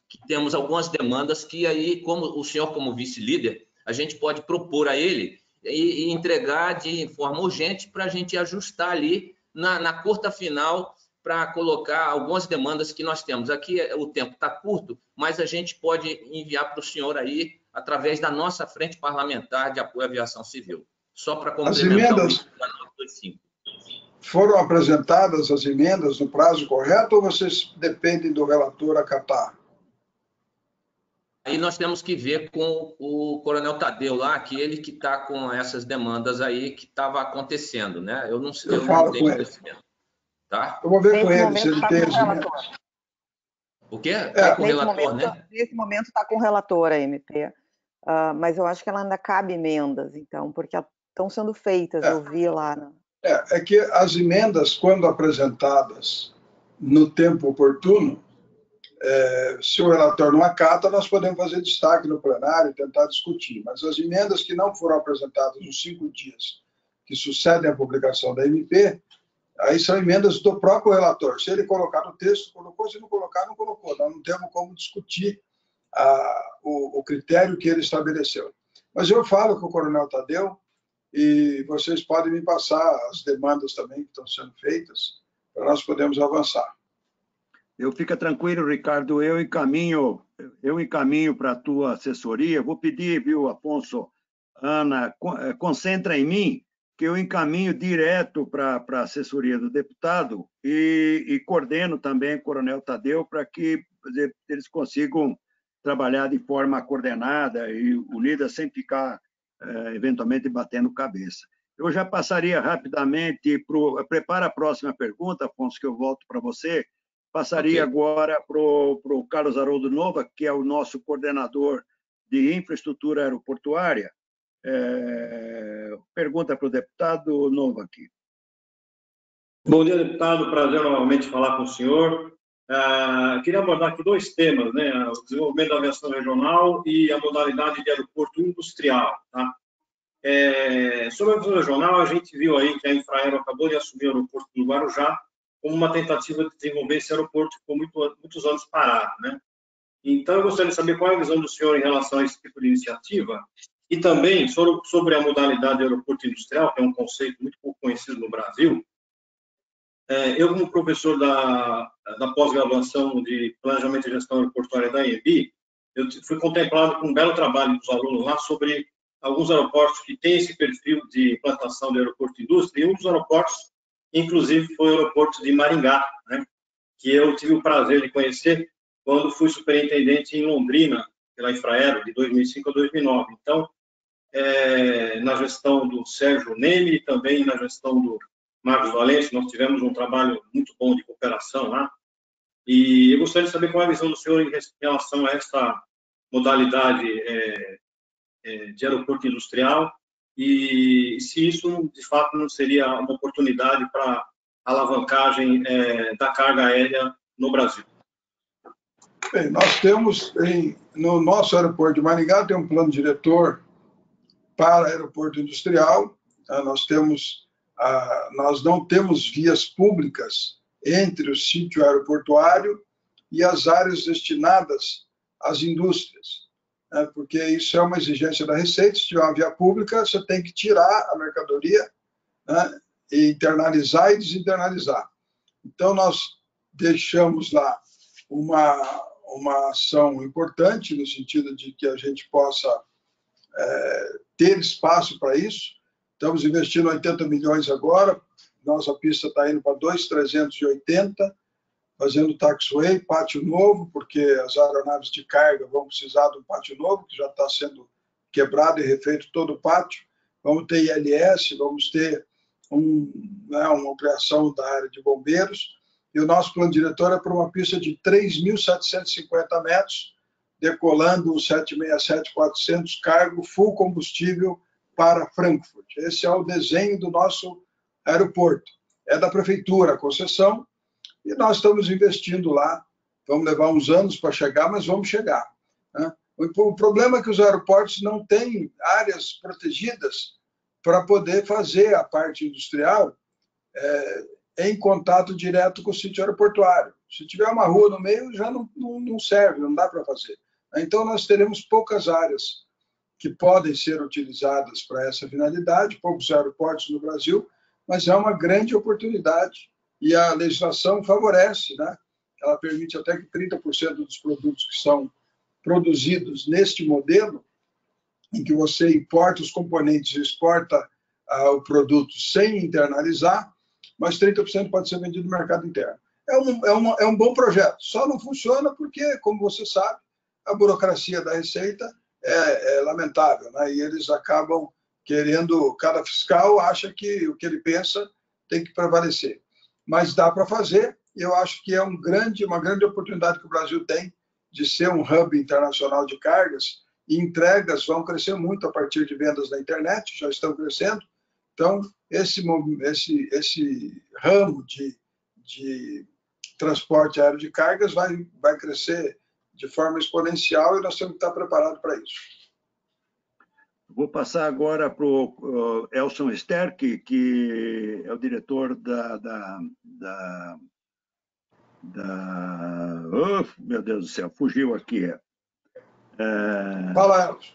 que temos algumas demandas que aí, como o senhor como vice-líder, a gente pode propor a ele e, e entregar de forma urgente para a gente ajustar ali na, na curta final para colocar algumas demandas que nós temos. Aqui o tempo está curto, mas a gente pode enviar para o senhor aí através da nossa frente parlamentar de apoio à aviação civil. Só para complementar as emendas foram apresentadas as emendas no prazo correto ou vocês dependem do relator acatar? Aí nós temos que ver com o Coronel Tadeu lá, que ele que está com essas demandas aí que estava acontecendo, né? Eu não sei. Eu, eu falo com ele. Tá? Eu vou ver com ele se ele tá tem O quê? Está é, com o relator, momento, né? Nesse momento está com o relator a MP. Uh, ah, mas eu acho que ela ainda cabe emendas, então, porque estão sendo feitas, é. eu vi lá. No... É, é que as emendas, quando apresentadas no tempo oportuno, é, se o relator não acata, nós podemos fazer destaque no plenário e tentar discutir. Mas as emendas que não foram apresentadas nos cinco dias que sucedem à publicação da MP, aí são emendas do próprio relator. Se ele colocar no texto, colocou. Se não colocar, não colocou. Nós não temos como discutir a, o, o critério que ele estabeleceu. Mas eu falo com o coronel Tadeu e vocês podem me passar as demandas também que estão sendo feitas para nós podermos avançar. Eu fica tranquilo, Ricardo, eu encaminho, eu encaminho para a tua assessoria. Vou pedir, viu, Afonso, Ana, eh, concentra em mim, que eu encaminho direto para a assessoria do deputado e, e coordeno também o Coronel Tadeu para que eles consigam trabalhar de forma coordenada e unida sem ficar eh, eventualmente batendo cabeça. Eu já passaria rapidamente para prepara a próxima pergunta, Afonso, que eu volto para você Passaria okay. agora para o Carlos Haroldo Nova, que é o nosso coordenador de infraestrutura aeroportuária. É, pergunta para o deputado Nova aqui. Bom dia, deputado. Prazer novamente falar com o senhor. Uh, queria abordar aqui dois temas, né? O desenvolvimento da aviação regional e a modalidade de aeroporto industrial. Tá? É, sobre a aviação regional, a gente viu aí que a Infraero acabou de assumir o aeroporto do Guarujá como uma tentativa de desenvolver esse aeroporto que ficou muito, muitos anos parado, né? Então, eu gostaria de saber qual é a visão do senhor em relação a esse tipo de iniciativa e também sobre a modalidade de aeroporto industrial, que é um conceito muito pouco conhecido no Brasil. É, eu, como professor da, da pós-graduação de Planejamento e Gestão Aeroportuária da EMB, eu fui contemplado com um belo trabalho dos alunos lá sobre alguns aeroportos que têm esse perfil de implantação de aeroporto indústria, e um dos aeroportos inclusive foi o aeroporto de Maringá, né, que eu tive o prazer de conhecer quando fui superintendente em Londrina, pela Infraero, de 2005 a 2009. Então, é, na gestão do Sérgio Neme e também na gestão do Marcos Valente, nós tivemos um trabalho muito bom de cooperação lá. E eu gostaria de saber qual é a visão do senhor em relação a essa modalidade é, é, de aeroporto industrial e se isso, de fato, não seria uma oportunidade para alavancagem é, da carga aérea no Brasil. Bem, nós temos, em, no nosso aeroporto de Maringá, tem um plano diretor para aeroporto industrial, tá? nós temos, nós não temos vias públicas entre o sítio aeroportuário e as áreas destinadas às indústrias né, porque isso é uma exigência da Receita. Se tiver uma via pública, você tem que tirar a mercadoria né, e internalizar e desinternalizar. Então, nós deixamos lá uma, uma ação importante, no sentido de que a gente possa é, ter espaço para isso. Estamos investindo 80 milhões agora, nossa pista está indo para 2,380, fazendo taxiway, pátio novo, porque as aeronaves de carga vão precisar de um pátio novo, que já está sendo quebrado e refeito todo o pátio. Vamos ter ILS, vamos ter um, né, uma ampliação da área de bombeiros. E o nosso plano diretor é para uma pista de 3.750 metros, decolando o 767-400 cargo full combustível para Frankfurt. Esse é o desenho do nosso aeroporto. É da prefeitura a concessão e nós estamos investindo lá. Vamos levar uns anos para chegar, mas vamos chegar. Né? O problema é que os aeroportos não têm áreas protegidas para poder fazer a parte industrial é, em contato direto com o sítio aeroportuário. Se tiver uma rua no meio, já não, não, não serve, não dá para fazer. Então, nós teremos poucas áreas que podem ser utilizadas para essa finalidade, poucos aeroportos no Brasil, mas é uma grande oportunidade e a legislação favorece, né? Ela permite até que 30% dos produtos que são produzidos neste modelo, em que você importa os componentes e exporta uh, o produto sem internalizar, mas 30% pode ser vendido no mercado interno. É um, é, uma, é um bom projeto, só não funciona porque, como você sabe, a burocracia da Receita é, é lamentável, né? e eles acabam querendo, cada fiscal acha que o que ele pensa tem que prevalecer. Mas dá para fazer, eu acho que é um grande, uma grande oportunidade que o Brasil tem de ser um hub internacional de cargas, e entregas vão crescer muito a partir de vendas na internet, já estão crescendo. Então, esse, esse, esse ramo de, de transporte aéreo de cargas vai, vai crescer de forma exponencial e nós temos que estar preparados para isso. Vou passar agora para o Elson Sterck, que é o diretor da. da, da, da... Oh, meu Deus do céu, fugiu aqui. É... Fala, Elson.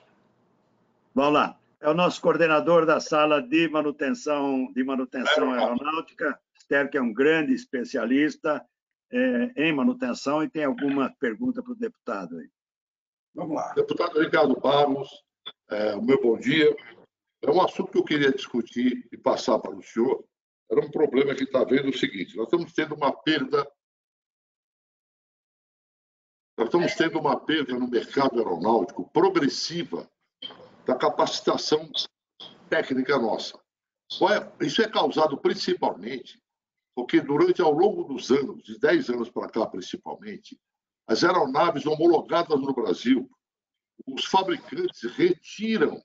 Vamos lá. É o nosso coordenador da sala de manutenção, de manutenção aeronáutica. Sterck é um grande especialista é, em manutenção e tem alguma pergunta para o deputado aí. Vamos lá. Deputado Ricardo Barros, é, o meu bom dia. É um assunto que eu queria discutir e passar para o senhor. Era um problema que está vendo o seguinte: nós estamos tendo uma perda. Nós estamos tendo uma perda no mercado aeronáutico progressiva da capacitação técnica nossa. É? Isso é causado principalmente porque durante ao longo dos anos, de 10 anos para cá principalmente, as aeronaves homologadas no Brasil, os fabricantes retiram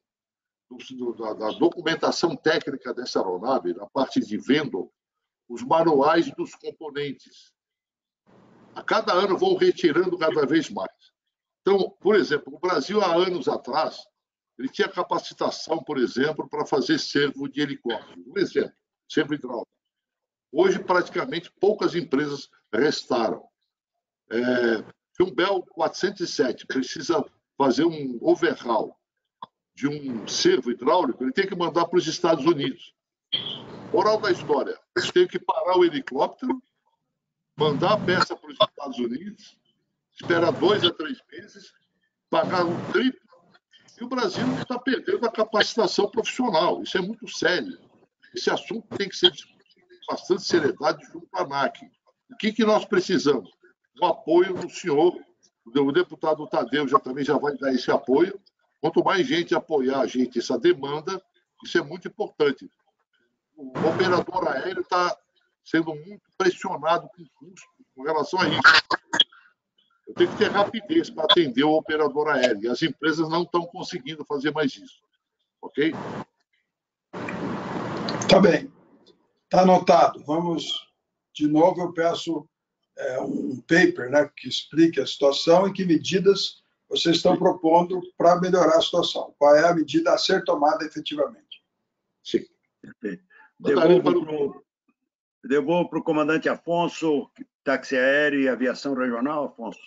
da, da documentação técnica dessa aeronave, na parte de venda, os manuais dos componentes. A cada ano vão retirando cada vez mais. Então, por exemplo, o Brasil, há anos atrás, ele tinha capacitação, por exemplo, para fazer servo de helicóptero. Um exemplo, servo hidráulico. Hoje, praticamente, poucas empresas restaram. É, Bell 407 precisa fazer um overhaul de um servo hidráulico, ele tem que mandar para os Estados Unidos. Moral da história: eles têm que parar o helicóptero, mandar a peça para os Estados Unidos, esperar dois a três meses, pagar um triplo, e o Brasil está perdendo a capacitação profissional. Isso é muito sério. Esse assunto tem que ser discutido bastante seriedade junto à ANAC. O que, que nós precisamos? O apoio do senhor, o deputado Tadeu já também já vai dar esse apoio. Quanto mais gente apoiar a gente essa demanda, isso é muito importante. O operador aéreo está sendo muito pressionado com custo com relação a isso. Eu tenho que ter rapidez para atender o operador aéreo. E as empresas não estão conseguindo fazer mais isso. Ok? Tá bem. Está anotado. Vamos, de novo, eu peço é, um paper né, que explique a situação e que medidas vocês estão propondo para melhorar a situação. Qual é a medida a ser tomada efetivamente? Sim. Devolvo para o comandante Afonso, táxi aéreo e aviação regional, Afonso.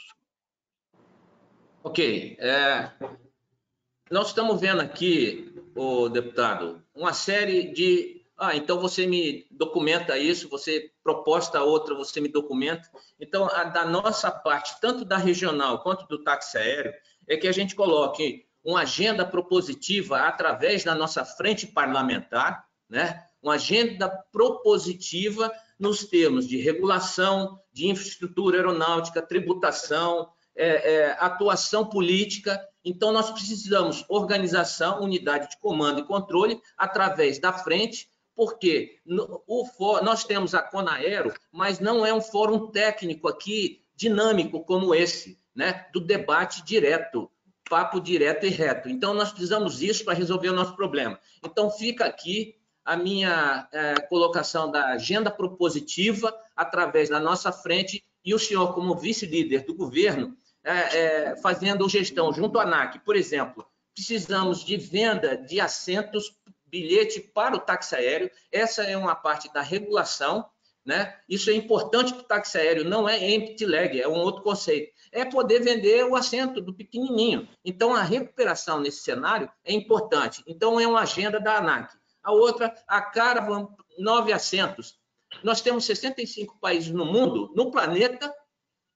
Ok. É, nós estamos vendo aqui, o deputado, uma série de ah, então você me documenta isso, você proposta outra, você me documenta. Então, a, da nossa parte, tanto da regional quanto do táxi aéreo, é que a gente coloque uma agenda propositiva através da nossa frente parlamentar, né? uma agenda propositiva nos termos de regulação, de infraestrutura aeronáutica, tributação, é, é, atuação política. Então, nós precisamos organização, unidade de comando e controle através da frente, porque o, nós temos a Conaero, mas não é um fórum técnico aqui dinâmico como esse, né, do debate direto, papo direto e reto. Então, nós precisamos disso para resolver o nosso problema. Então, fica aqui a minha é, colocação da agenda propositiva através da nossa frente e o senhor, como vice-líder do governo, é, é, fazendo gestão junto à ANAC. Por exemplo, precisamos de venda de assentos, bilhete para o táxi aéreo. Essa é uma parte da regulação. Né? Isso é importante para o táxi aéreo, não é empty leg, é um outro conceito. É poder vender o assento do pequenininho. Então, a recuperação nesse cenário é importante. Então, é uma agenda da ANAC a outra, a Caravan, nove assentos. Nós temos 65 países no mundo, no planeta,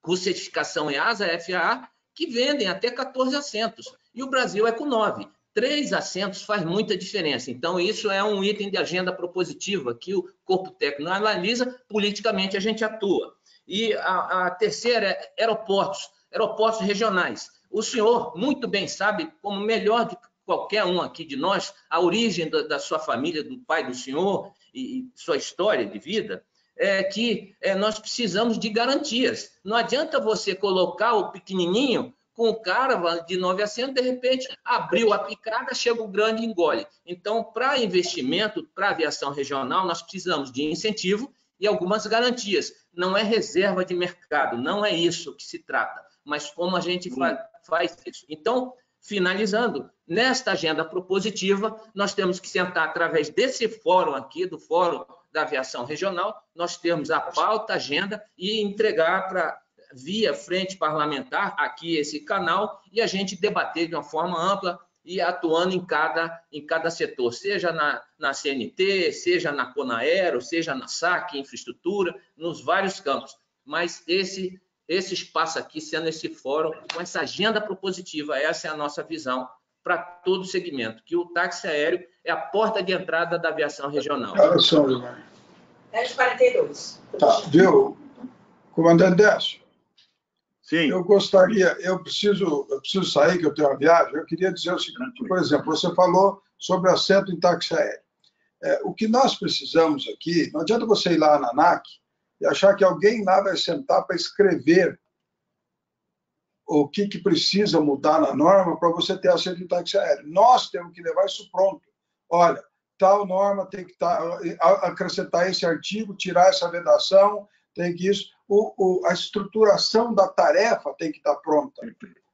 com certificação EASA, FAA, que vendem até 14 assentos. E o Brasil é com nove. Três assentos faz muita diferença. Então, isso é um item de agenda propositiva que o corpo técnico analisa, politicamente a gente atua. E a, a terceira é aeroportos, aeroportos regionais. O senhor muito bem sabe, como melhor do qualquer um aqui de nós, a origem da, da sua família, do pai do senhor e, e sua história de vida, é que é, nós precisamos de garantias. Não adianta você colocar o pequenininho com o cara de 900, de repente abriu a picada, chega o grande engole. Então, para investimento, para aviação regional, nós precisamos de incentivo e algumas garantias. Não é reserva de mercado, não é isso que se trata, mas como a gente faz, faz isso. Então, finalizando, nesta agenda propositiva, nós temos que sentar através desse fórum aqui, do Fórum da Aviação Regional, nós temos a pauta, agenda e entregar para via frente parlamentar aqui esse canal e a gente debater de uma forma ampla e atuando em cada, em cada setor, seja na, na CNT, seja na Conaero, seja na SAC, infraestrutura, nos vários campos. Mas esse esse espaço aqui sendo esse fórum, com essa agenda propositiva. Essa é a nossa visão para todo o segmento, que o táxi aéreo é a porta de entrada da aviação regional. Olha só, Gilmar. 10h42. Tá, viu? Comandante Décio. Sim. Eu gostaria, eu preciso, eu preciso sair, que eu tenho uma viagem. Eu queria dizer o seguinte: por exemplo, você falou sobre assento em táxi aéreo. É, o que nós precisamos aqui, não adianta você ir lá na ANAC e achar que alguém lá vai sentar para escrever o que, que precisa mudar na norma para você ter acesso em táxi aéreo. Nós temos que levar isso pronto. Olha, tal norma tem que tá, acrescentar esse artigo, tirar essa vedação, tem que isso. O, o, a estruturação da tarefa tem que estar pronta.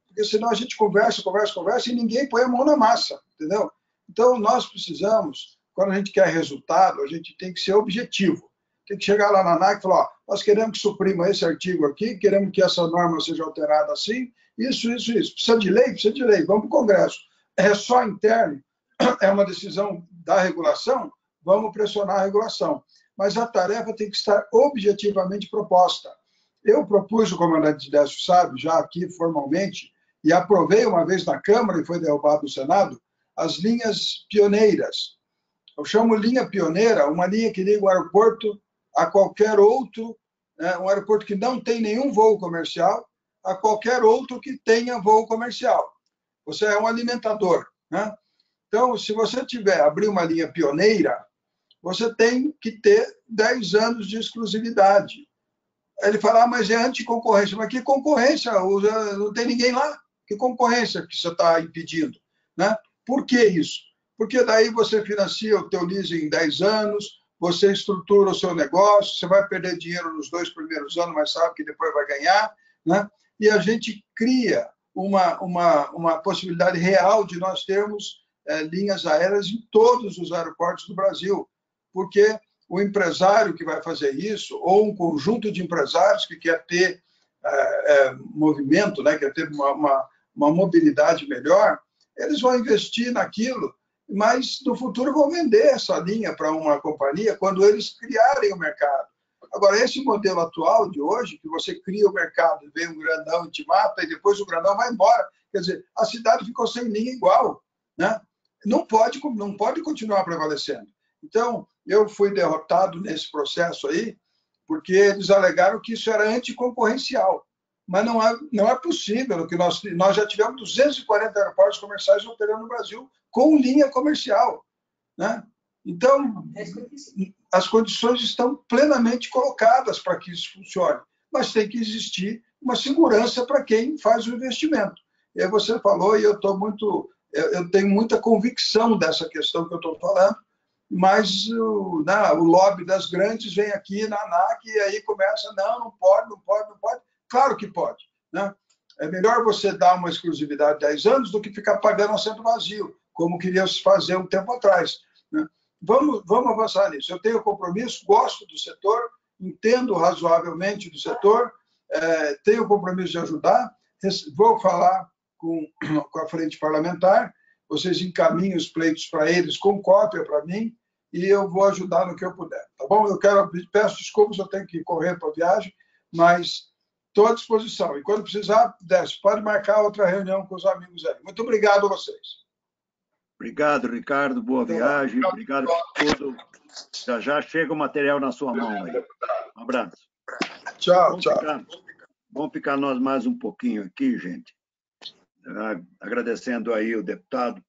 Porque senão a gente conversa, conversa, conversa e ninguém põe a mão na massa, entendeu? Então, nós precisamos, quando a gente quer resultado, a gente tem que ser objetivo tem que chegar lá na ANAC e falar: ó, nós queremos que suprima esse artigo aqui, queremos que essa norma seja alterada assim, isso, isso, isso. Precisa de lei? Precisa de lei. Vamos para o Congresso. É só interno, é uma decisão da regulação, vamos pressionar a regulação. Mas a tarefa tem que estar objetivamente proposta. Eu propus, o comandante Décio sabe, já aqui formalmente, e aprovei uma vez na Câmara e foi derrubado no Senado, as linhas pioneiras. Eu chamo linha pioneira uma linha que liga o aeroporto a qualquer outro, né, um aeroporto que não tem nenhum voo comercial, a qualquer outro que tenha voo comercial. Você é um alimentador. Né? Então, se você tiver abrir uma linha pioneira, você tem que ter 10 anos de exclusividade. Ele fala, ah, mas é anticoncorrência. Mas que concorrência? Não tem ninguém lá. Que concorrência que você está impedindo? Né? Por que isso? Porque daí você financia o teu leasing em 10 anos, você estrutura o seu negócio, você vai perder dinheiro nos dois primeiros anos, mas sabe que depois vai ganhar, né? E a gente cria uma, uma, uma possibilidade real de nós termos é, linhas aéreas em todos os aeroportos do Brasil, porque o empresário que vai fazer isso, ou um conjunto de empresários que quer ter é, é, movimento, né, quer ter uma, uma, uma mobilidade melhor, eles vão investir naquilo mas no futuro vão vender essa linha para uma companhia quando eles criarem o mercado. Agora, esse modelo atual de hoje, que você cria o mercado, vem um grandão e te mata, e depois o grandão vai embora, Quer dizer, a cidade ficou sem linha igual. Né? Não, pode, não pode continuar prevalecendo. Então, eu fui derrotado nesse processo aí, porque eles alegaram que isso era anticoncorrencial. Mas não é, não é possível, que nós, nós já tivemos 240 aeroportos comerciais operando no Brasil com linha comercial. Né? Então, as condições estão plenamente colocadas para que isso funcione, mas tem que existir uma segurança para quem faz o investimento. E aí você falou, e eu estou muito, eu tenho muita convicção dessa questão que eu estou falando, mas o, né, o lobby das grandes vem aqui na ANAC e aí começa, não, não pode, não pode, não pode. Claro que pode. Né? É melhor você dar uma exclusividade de 10 anos do que ficar pagando assento vazio, como queria fazer um tempo atrás. Né? Vamos, vamos avançar nisso. Eu tenho compromisso, gosto do setor, entendo razoavelmente do setor, é, tenho compromisso de ajudar, vou falar com, com a frente parlamentar, vocês encaminhem os pleitos para eles com cópia para mim e eu vou ajudar no que eu puder, tá bom? Eu quero peço desculpas, eu tenho que correr para a viagem, mas estou à disposição. E quando precisar, desce, pode marcar outra reunião com os amigos aí. Muito obrigado a vocês. Obrigado, Ricardo. Boa viagem. Obrigado por tudo. Já já chega o material na sua mão aí. Um abraço. Tchau, vamos tchau. Ficar, vamos ficar nós mais um pouquinho aqui, gente. Agradecendo aí o deputado.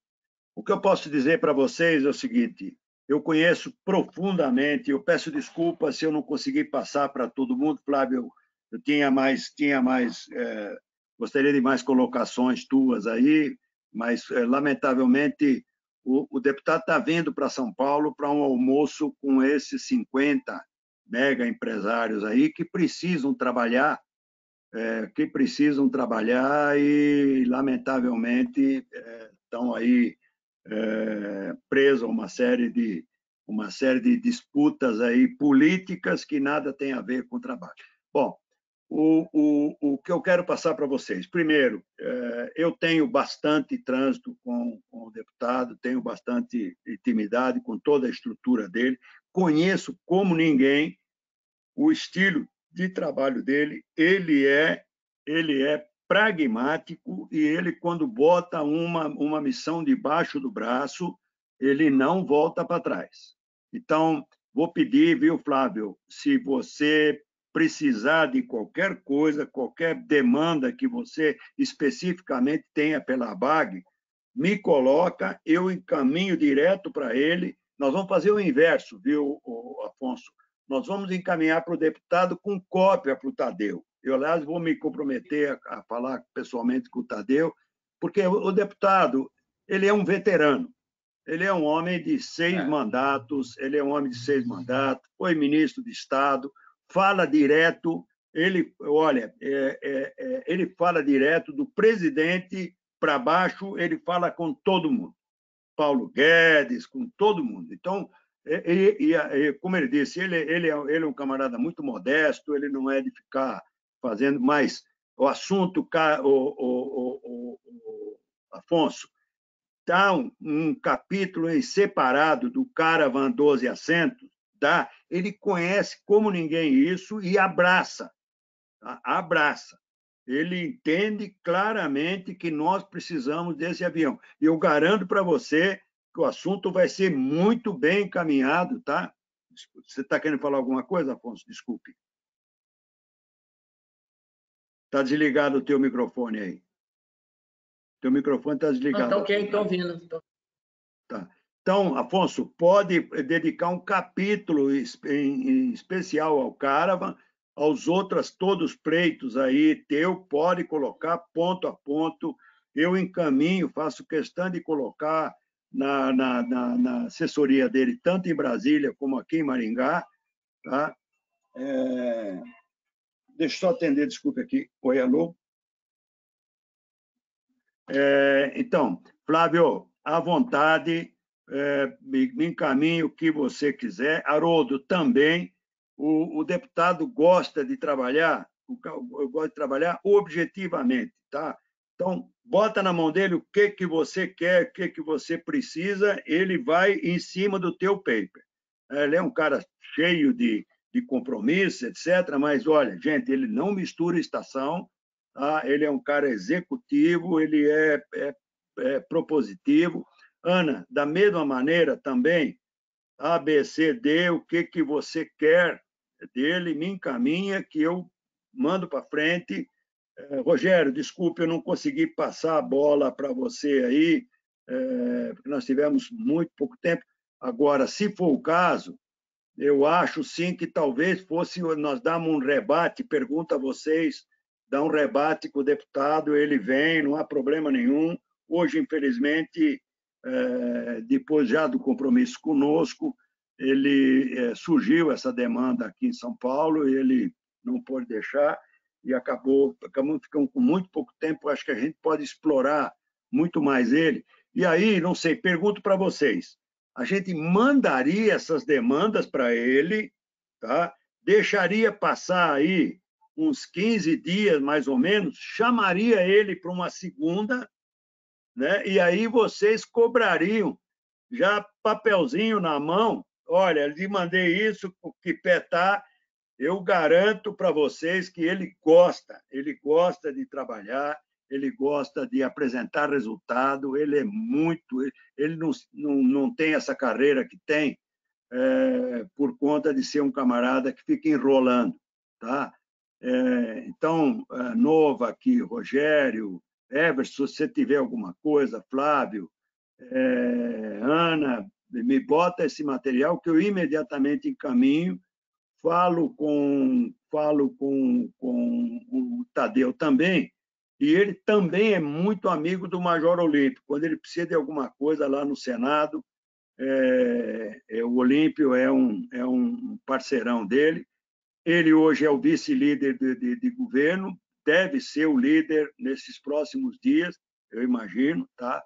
O que eu posso dizer para vocês é o seguinte: eu conheço profundamente, eu peço desculpas se eu não consegui passar para todo mundo, Flávio. Eu tinha mais, tinha mais, é, gostaria de mais colocações tuas aí, mas, é, lamentavelmente, o, o deputado está vindo para São Paulo para um almoço com esses 50 mega empresários aí que precisam trabalhar, é, que precisam trabalhar e, lamentavelmente, é, estão aí é, presos a uma série de uma série de disputas aí políticas que nada tem a ver com o trabalho. Bom, o, o, o que eu quero passar para vocês. Primeiro, é, eu tenho bastante trânsito com, com o deputado, tenho bastante intimidade com toda a estrutura dele, conheço como ninguém o estilo de trabalho dele, ele é ele é pragmático e ele quando bota uma uma missão debaixo do braço, ele não volta para trás. Então, vou pedir, viu, Flávio, se você precisar de qualquer coisa, qualquer demanda que você especificamente tenha pela BAG, me coloca, eu encaminho direto para ele. Nós vamos fazer o inverso, viu, Afonso? Nós vamos encaminhar para o deputado com cópia para o Tadeu. Eu, aliás, vou me comprometer a, falar pessoalmente com o Tadeu, porque o, deputado, ele é um veterano. Ele é um homem de seis é. mandatos, ele é um homem de seis mandatos, foi ministro de Estado, fala direto, ele, olha, é, é, é, ele fala direto do presidente para baixo, ele fala com todo mundo. Paulo Guedes, com todo mundo. Então, e, e, e, como ele disse, ele, ele, é, ele é um camarada muito modesto, ele não é de ficar fazendo mais o assunto, o, o, o, Afonso, está um, um, capítulo em separado do Caravan 12 assentos, tá? ele conhece como ninguém isso e abraça, tá? abraça. Ele entende claramente que nós precisamos desse avião. E eu garanto para você que o assunto vai ser muito bem encaminhado, tá? Você está querendo falar alguma coisa, Afonso? Desculpe. Está desligado o teu microfone aí. Teu microfone está desligado. Está ok, estou ouvindo. Tá. Então, Afonso, pode dedicar um capítulo em especial ao Caravan, aos outros todos pleitos aí teu, pode colocar ponto a ponto, eu encaminho, faço questão de colocar na, na, na, na assessoria dele, tanto em Brasília como aqui em Maringá. Tá? É... Deixa eu só atender, desculpe aqui. Oi, alô? É... Então, Flávio, à vontade, é, me, me encaminhe o que você quiser. Haroldo, também. O, o deputado gosta de trabalhar, eu gosto de trabalhar objetivamente, tá? Então, bota na mão dele o que, que você quer, o que, que você precisa, ele vai em cima do teu paper. Ele é um cara cheio de, de compromisso, etc. Mas, olha, gente, ele não mistura estação, tá? ele é um cara executivo, ele é, é, é propositivo. Ana, da mesma maneira também, A, B, C, D, o que, que você quer dele, me encaminha, que eu mando para frente. É, Rogério, desculpe, eu não consegui passar a bola para você aí, é, porque nós tivemos muito pouco tempo. Agora, se for o caso, eu acho sim que talvez fosse nós darmos um rebate, pergunta a vocês, dá um rebate com o deputado, ele vem, não há problema nenhum. Hoje, infelizmente, é, depois já do compromisso conosco, ele é, surgiu essa demanda aqui em São Paulo, ele não pôde deixar e acabou, acabamos ficando com muito pouco tempo, acho que a gente pode explorar muito mais ele. E aí, não sei, pergunto para vocês, a gente mandaria essas demandas para ele, tá? deixaria passar aí uns 15 dias, mais ou menos, chamaria ele para uma segunda, né? e aí vocês cobrariam já papelzinho na mão, olha, lhe mandei isso, que pé tá, eu garanto para vocês que ele gosta, ele gosta de trabalhar, ele gosta de apresentar resultado, ele é muito, ele não, não, não tem essa carreira que tem é, por conta de ser um camarada que fica enrolando, tá? É, então, é, Nova aqui, Rogério, Everson, se você tiver alguma coisa, Flávio, é, Ana, me bota esse material que eu imediatamente encaminho, falo com, falo com, com o Tadeu também, e ele também é muito amigo do Major Olímpio. Quando ele precisa de alguma coisa lá no Senado, é, é, o Olímpio é um, é um parceirão dele. Ele hoje é o vice-líder de, de, de, governo, deve ser o líder nesses próximos dias, eu imagino, tá?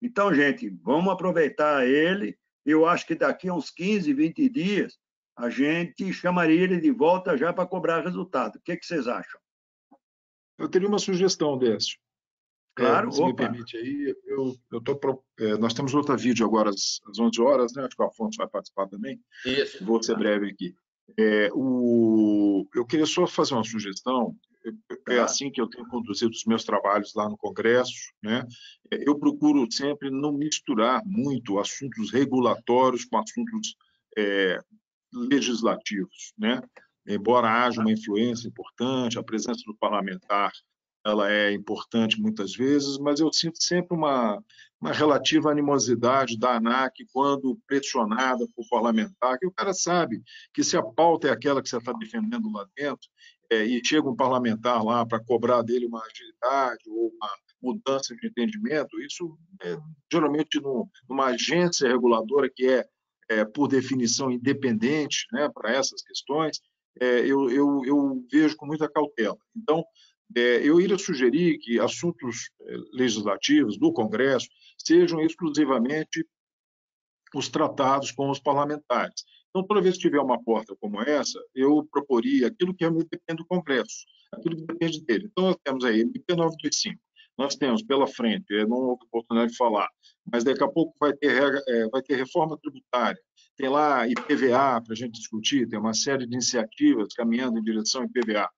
Então, gente, vamos aproveitar ele. Eu acho que daqui a uns 15, 20 dias, a gente chamaria ele de volta já para cobrar resultado. O que, que vocês acham? Eu teria uma sugestão, Décio. É, claro, é, se opa. me permite aí, eu, eu tô pro, é, nós temos outra vídeo agora às, às 11 horas, né? Acho que o Afonso vai participar também. Isso. Vou ser breve aqui. É, o, eu queria só fazer uma sugestão. É tá. assim que eu tenho conduzido os meus trabalhos lá no Congresso, né? É, eu procuro sempre não misturar muito assuntos regulatórios com assuntos é, legislativos, né? Embora haja uma influência importante, a presença do parlamentar ela é importante muitas vezes, mas eu sinto sempre uma, uma relativa animosidade da ANAC quando pressionada por parlamentar, que o cara sabe que se a pauta é aquela que você está defendendo lá dentro, é, e chega um parlamentar lá para cobrar dele uma agilidade ou uma mudança de entendimento, isso é, geralmente no, numa agência reguladora que é, é por definição independente né, para essas questões, é, eu, eu, eu, vejo com muita cautela. Então, é, eu iria sugerir que assuntos é, legislativos do Congresso sejam exclusivamente os tratados com os parlamentares. Então, toda vez que tiver uma porta como essa, eu proporia aquilo que depende do Congresso, aquilo que depende dele. Então, nós temos aí MP 925, nós temos pela frente, não houve oportunidade de falar, mas daqui a pouco vai ter, é, vai ter reforma tributária, tem lá IPVA para a gente discutir, tem uma série de iniciativas caminhando em direção ao IPVA.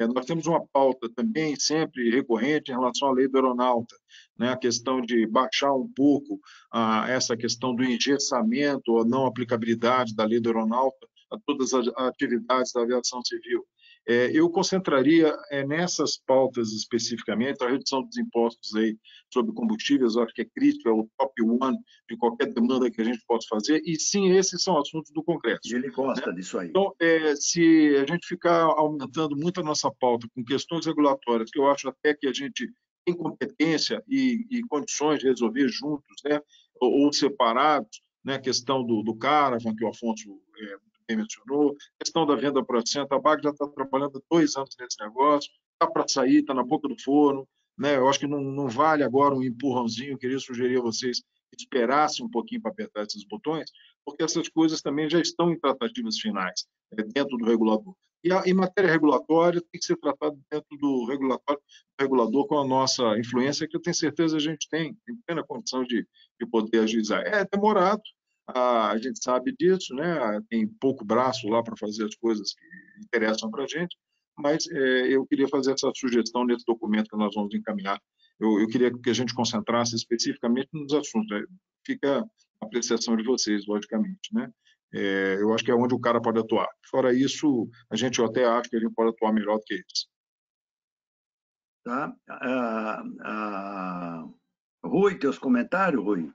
É, nós temos uma pauta também sempre recorrente em relação à lei do aeronauta, né? a questão de baixar um pouco a, essa questão do engessamento ou não aplicabilidade da lei do aeronauta a todas as atividades da aviação civil. É, eu concentraria é, nessas pautas especificamente, a redução dos impostos aí sobre combustíveis, acho que é crítico, é o top one de qualquer demanda que a gente possa fazer, e sim, esses são assuntos do Congresso. E ele gosta né? disso aí. Então, é, se a gente ficar aumentando muito a nossa pauta com questões regulatórias, que eu acho até que a gente tem competência e, e condições de resolver juntos, né, ou, ou separados, né, a questão do, do Caravan, que o Afonso é, mencionou, questão da venda por cento, a BAC já está trabalhando dois anos nesse negócio, está para sair, está na boca do forno, né? eu acho que não, não vale agora um empurrãozinho, eu queria sugerir a vocês que esperassem um pouquinho para apertar esses botões, porque essas coisas também já estão em tratativas finais, é, dentro do regulador. E a, em matéria regulatória, tem que ser tratado dentro do regulatório, do regulador com a nossa influência, que eu tenho certeza a gente tem, tem plena condição de, de poder agilizar. É demorado, a gente sabe disso, né? tem pouco braço lá para fazer as coisas que interessam para a gente, mas é, eu queria fazer essa sugestão nesse documento que nós vamos encaminhar. Eu, eu queria que a gente concentrasse especificamente nos assuntos. Né? Fica a apreciação de vocês, logicamente, né? É, eu acho que é onde o cara pode atuar. Fora isso, a gente até acha que ele pode atuar melhor do que eles. Tá? Ah, ah, Rui, teus comentários, Rui?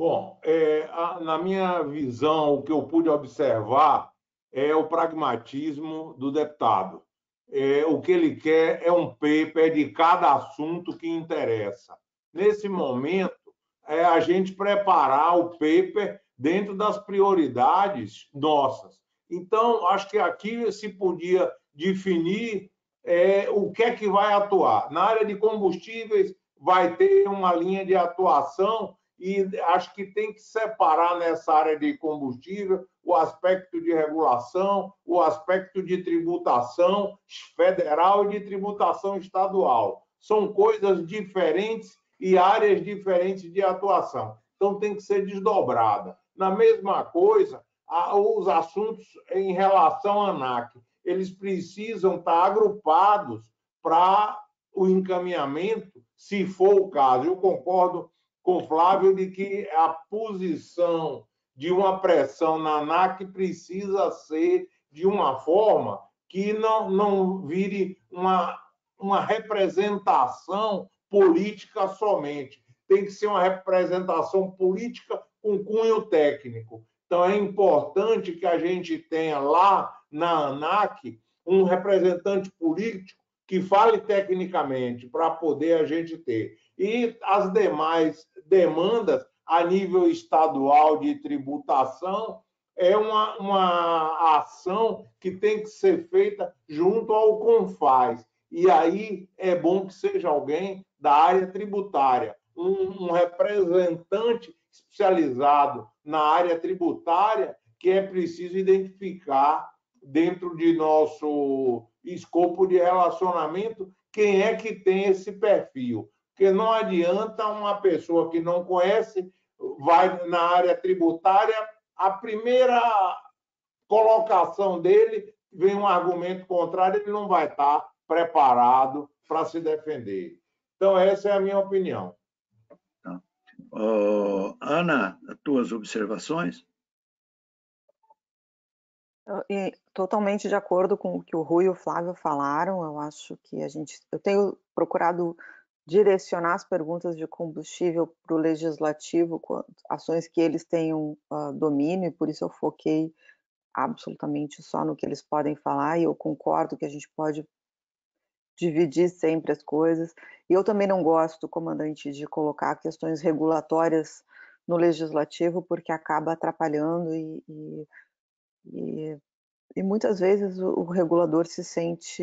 Bom, é, a, na minha visão, o que eu pude observar é o pragmatismo do deputado. É, o que ele quer é um paper de cada assunto que interessa. Nesse momento, é a gente preparar o paper dentro das prioridades nossas. Então, acho que aqui se podia definir é, o que é que vai atuar. Na área de combustíveis, vai ter uma linha de atuação e acho que tem que separar nessa área de combustível o aspecto de regulação, o aspecto de tributação federal e de tributação estadual. São coisas diferentes e áreas diferentes de atuação. Então, tem que ser desdobrada. Na mesma coisa, os assuntos em relação à ANAC, eles precisam estar agrupados para o encaminhamento, se for o caso. Eu concordo com Flávio de que a posição de uma pressão na ANAC precisa ser de uma forma que não, não vire uma, uma representação política somente. Tem que ser uma representação política com cunho técnico. Então, é importante que a gente tenha lá na ANAC um representante político que fale tecnicamente para poder a gente ter. E as demais demandas a nível estadual de tributação é uma, uma ação que tem que ser feita junto ao CONFAS. E aí é bom que seja alguém da área tributária, um, um representante especializado na área tributária que é preciso identificar dentro de nosso escopo de relacionamento quem é que tem esse perfil. Porque não adianta uma pessoa que não conhece, vai na área tributária, a primeira colocação dele vem um argumento contrário, ele não vai estar preparado para se defender. Então, essa é a minha opinião. Uh, Ana, tuas observações? Eu, totalmente de acordo com o que o Rui e o Flávio falaram. Eu acho que a gente, eu tenho procurado direcionar as perguntas de combustível para o legislativo, ações que eles tenham uh, domínio, e por isso eu foquei absolutamente só no que eles podem falar, e eu concordo que a gente pode dividir sempre as coisas. E eu também não gosto, comandante, de colocar questões regulatórias no legislativo, porque acaba atrapalhando e, e, e, e muitas vezes o, o, regulador se sente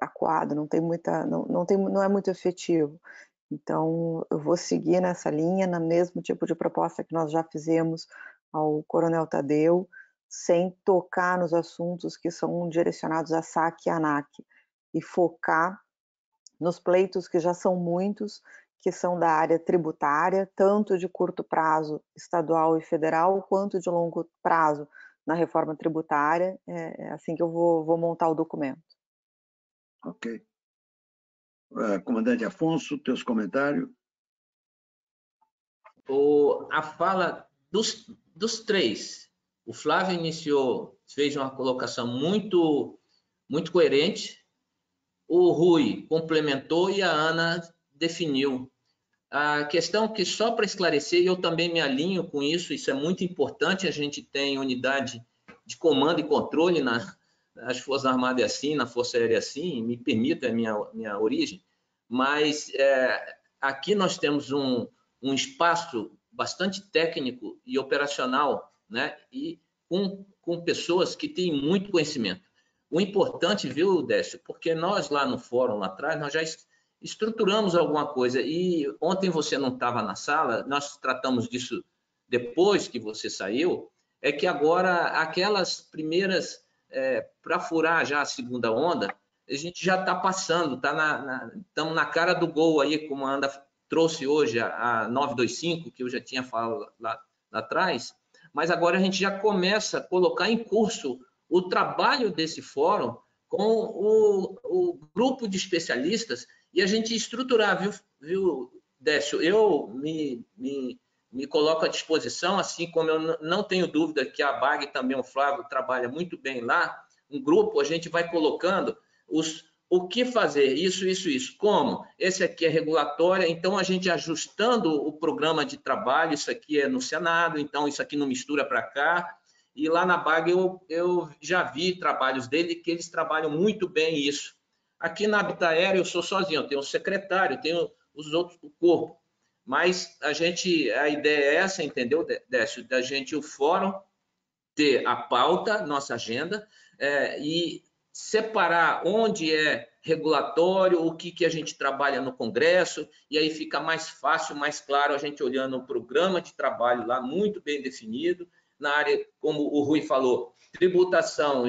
acuado, não tem muita, não, não, tem, não é muito efetivo. Então, eu vou seguir nessa linha, no mesmo tipo de proposta que nós já fizemos ao Coronel Tadeu, sem tocar nos assuntos que são direcionados a SAC e ANAC e focar nos pleitos que já são muitos, que são da área tributária, tanto de curto prazo estadual e federal, quanto de longo prazo na reforma tributária. É, é assim que eu vou, vou montar o documento. Ok. Uh, comandante Afonso, teus comentários? O, a fala dos, dos três. O Flávio iniciou, fez uma colocação muito, muito coerente, o Rui complementou e a Ana definiu. A questão que, só para esclarecer, eu também me alinho com isso, isso é muito importante, a gente tem unidade de comando e controle na, nas Forças Armadas é assim, na Força Aérea é assim, me permita a minha, minha origem, mas é, aqui nós temos um, um espaço bastante técnico e operacional, né? e com, com pessoas que têm muito conhecimento. O importante, viu, Décio, porque nós lá no fórum, lá atrás, nós já estruturamos alguma coisa. E ontem você não estava na sala, nós tratamos disso depois que você saiu, é que agora aquelas primeiras, é, para furar já a segunda onda, a gente já está passando, tá na, estamos na, na, cara do gol aí, como a Anda trouxe hoje, a, a 925, que eu já tinha falado lá, lá atrás, mas agora a gente já começa a colocar em curso o trabalho desse fórum com o, o grupo de especialistas e a gente estruturar, viu, viu Décio? Eu me, me, me coloco à disposição, assim como eu não tenho dúvida que a BAG também, o Flávio, trabalha muito bem lá, um grupo, a gente vai colocando os, o que fazer, isso, isso, isso. Como? Esse aqui é regulatória, então a gente ajustando o programa de trabalho, isso aqui é no Senado, então isso aqui não mistura para cá. E lá na BAG eu, eu já vi trabalhos dele que eles trabalham muito bem isso. Aqui na Habitaera eu sou sozinho, eu tenho um secretário, tenho os outros, o corpo. Mas a gente, a ideia é essa, entendeu, Décio? Da gente, o fórum, ter a pauta, nossa agenda, é, e separar onde é regulatório, o que, que a gente trabalha no Congresso, e aí fica mais fácil, mais claro a gente olhando o programa de trabalho lá muito bem definido, na área, como o Rui falou, tributação,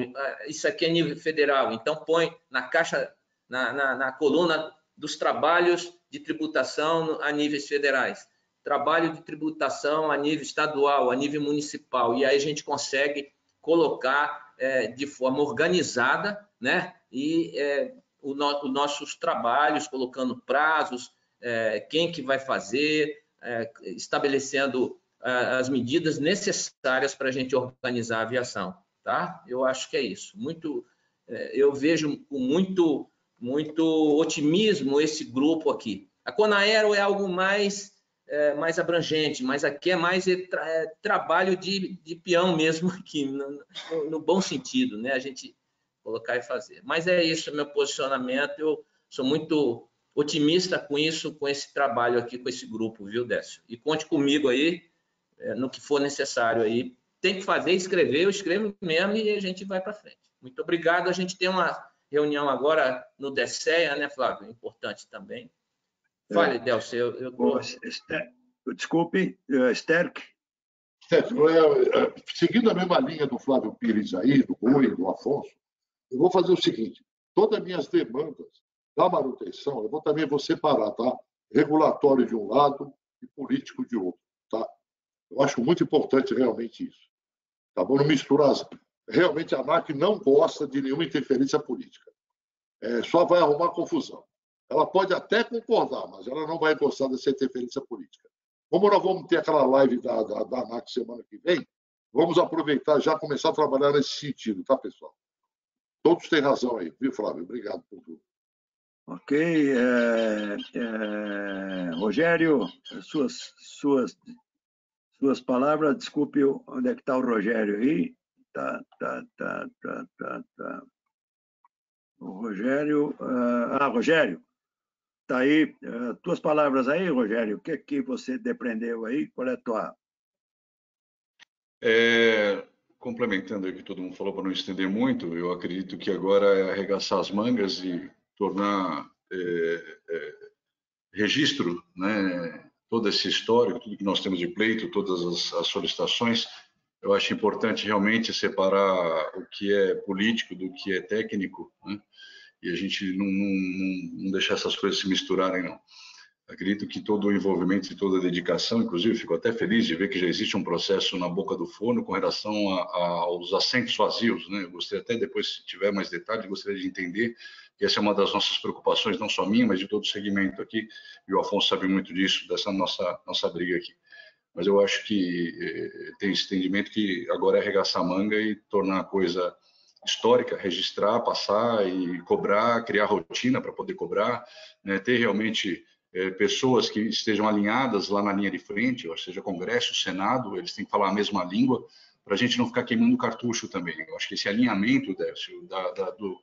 isso aqui é nível federal, então põe na caixa, na, na, na coluna dos trabalhos de tributação a níveis federais, trabalho de tributação a nível estadual, a nível municipal, e aí a gente consegue colocar é, de forma organizada, né? E é, o no, os nossos trabalhos, colocando prazos, é, quem que vai fazer, é, estabelecendo é, as medidas necessárias para a gente organizar a aviação, tá? Eu acho que é isso. Muito, é, eu vejo com muito, muito otimismo esse grupo aqui. A Conaero é algo mais é, mais abrangente, mas aqui é mais é, é, trabalho de, de peão mesmo, aqui, no, no, no, bom sentido, né? A gente colocar e fazer. Mas é isso, meu posicionamento. Eu sou muito otimista com isso, com esse trabalho aqui, com esse grupo, viu, Décio? E conte comigo aí, é, no que for necessário aí. Tem que fazer, escrever, eu escrevo mesmo e a gente vai para frente. Muito obrigado. A gente tem uma reunião agora no DSEA, né, Flávio? Importante também Fale, é. Delcio, eu, eu tô... Desculpe, eh, Sterk. Seguindo a mesma linha do Flávio Pires aí, do Rui, do Afonso, eu vou fazer o seguinte: todas as minhas demandas da manutenção, eu vou também vou separar, tá? Regulatório de um lado e político de outro, tá? Eu acho muito importante realmente isso. Tá bom? Não misturar. As... Realmente a ANAC não gosta de nenhuma interferência política. É, só vai arrumar confusão. Ela pode até concordar, mas ela não vai gostar dessa interferência política. Como nós vamos ter aquela live da, da, da ANAC semana que vem, vamos aproveitar já começar a trabalhar nesse sentido, tá, pessoal? Todos têm razão aí, viu, Flávio? Obrigado por tudo. Ok. É, é, Rogério, suas, suas, suas palavras, desculpe, onde é que está o Rogério aí? Tá, tá, tá, tá, tá, tá. O Rogério. Ah, Rogério, Está aí, uh, tuas palavras aí, Rogério, o que que você depreendeu aí? Qual é a tua... É, complementando o que todo mundo falou, para não estender muito, eu acredito que agora é arregaçar as mangas e tornar é, é, registro, né, todo esse histórico, tudo que nós temos de pleito, todas as, as solicitações, eu acho importante realmente separar o que é político do que é técnico, né? e a gente não, não, não deixar essas coisas se misturarem, não. Acredito que todo o envolvimento e toda a dedicação, inclusive, fico até feliz de ver que já existe um processo na boca do forno com relação a, a, aos assentos vazios. Né? Eu gostaria até depois, se tiver mais detalhes, gostaria de entender que essa é uma das nossas preocupações, não só minha, mas de todo o segmento aqui. E o Afonso sabe muito disso, dessa nossa, nossa briga aqui. Mas eu acho que eh, tem esse entendimento que agora é arregaçar a manga e tornar a coisa histórica, registrar, passar e cobrar, criar rotina para poder cobrar, né? ter realmente é, pessoas que estejam alinhadas lá na linha de frente, ou seja, Congresso, Senado, eles têm que falar a mesma língua, para a gente não ficar queimando cartucho também. Eu acho que esse alinhamento, Décio, da, da, do,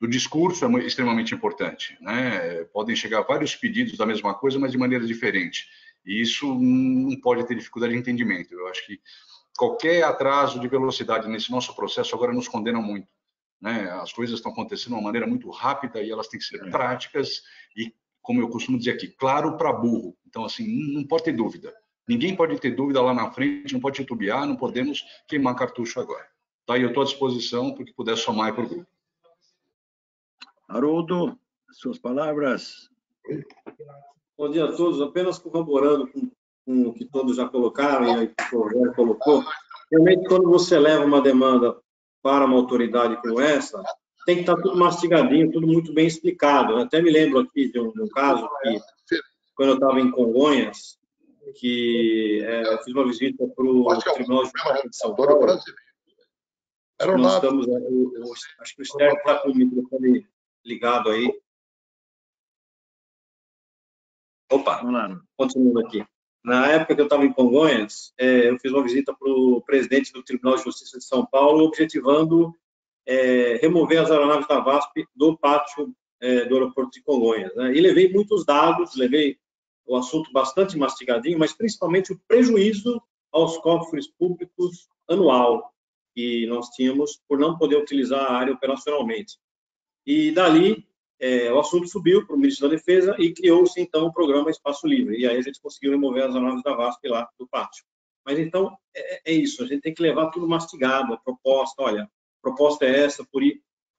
do, discurso é extremamente importante. Né? Podem chegar vários pedidos da mesma coisa, mas de maneira diferente. E isso não pode ter dificuldade de entendimento. Eu acho que qualquer atraso de velocidade nesse nosso processo agora nos condena muito. Né? As coisas estão acontecendo de uma maneira muito rápida e elas têm que ser é. práticas e, como eu costumo dizer aqui, claro para burro. Então, assim, não pode ter dúvida. Ninguém pode ter dúvida lá na frente, não pode titubear, não podemos queimar cartucho agora. Tá? E eu estou à disposição para que puder somar para o grupo. Haroldo, suas palavras. Bom dia a todos. Apenas corroborando com com o que todos já colocaram e o Rogério colocou. Realmente, quando você leva uma demanda para uma autoridade como essa, tem que estar tudo mastigadinho, tudo muito bem explicado. Eu até me lembro aqui de um, de um caso que, quando eu estava em Congonhas, que é, eu fiz uma visita para o é Tribunal de Justiça de São Paulo. Nós estamos, eu, eu, acho que o Esther está com o microfone ligado aí. Opa, continuando aqui. Na época que eu estava em Congonhas, é, eu fiz uma visita para o presidente do Tribunal de Justiça de São Paulo, objetivando é, remover as aeronaves da VASP do pátio é, do aeroporto de Congonhas. Né? E levei muitos dados, levei o assunto bastante mastigadinho, mas principalmente o prejuízo aos cofres públicos anual que nós tínhamos por não poder utilizar a área operacionalmente. E dali é, o assunto subiu para o ministro da Defesa e criou-se então o programa Espaço Livre. E aí a gente conseguiu remover as aeronaves da VASP lá do pátio. Mas então é, é, isso, a gente tem que levar tudo mastigado, a proposta, olha, a proposta é essa, por,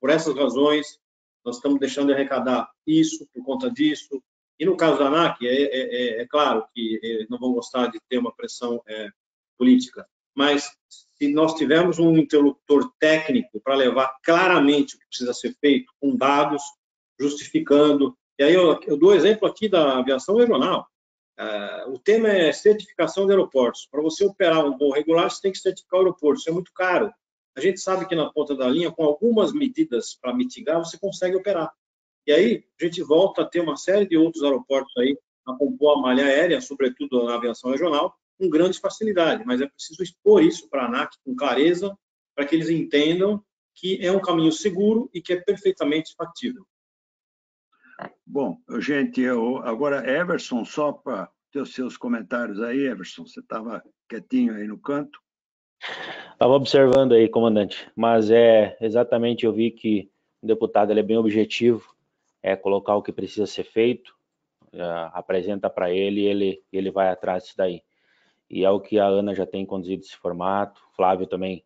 por essas razões, nós estamos deixando de arrecadar isso por conta disso. E no caso da ANAC, é, é, é, é claro que é, não vão gostar de ter uma pressão é, política, mas se nós tivermos um interlocutor técnico para levar claramente o que precisa ser feito, com dados, justificando. E aí eu, eu dou exemplo aqui da aviação regional. Uh, o tema é certificação de aeroportos. Para você operar um voo regular, você tem que certificar o aeroporto. Isso é muito caro. A gente sabe que na ponta da linha, com algumas medidas para mitigar, você consegue operar. E aí, a gente volta a ter uma série de outros aeroportos aí a compor a malha aérea, sobretudo na aviação regional, com grande facilidade. Mas é preciso expor isso para a ANAC com clareza, para que eles entendam que é um caminho seguro e que é perfeitamente factível. Bom, gente, eu, agora, Everson, só para ter os seus comentários aí, Everson, você estava quietinho aí no canto. Estava observando aí, comandante, mas é exatamente, eu vi que o deputado ele é bem objetivo, é colocar o que precisa ser feito, é, apresenta para ele e ele, ele vai atrás disso daí. E é o que a Ana já tem conduzido esse formato, Flávio também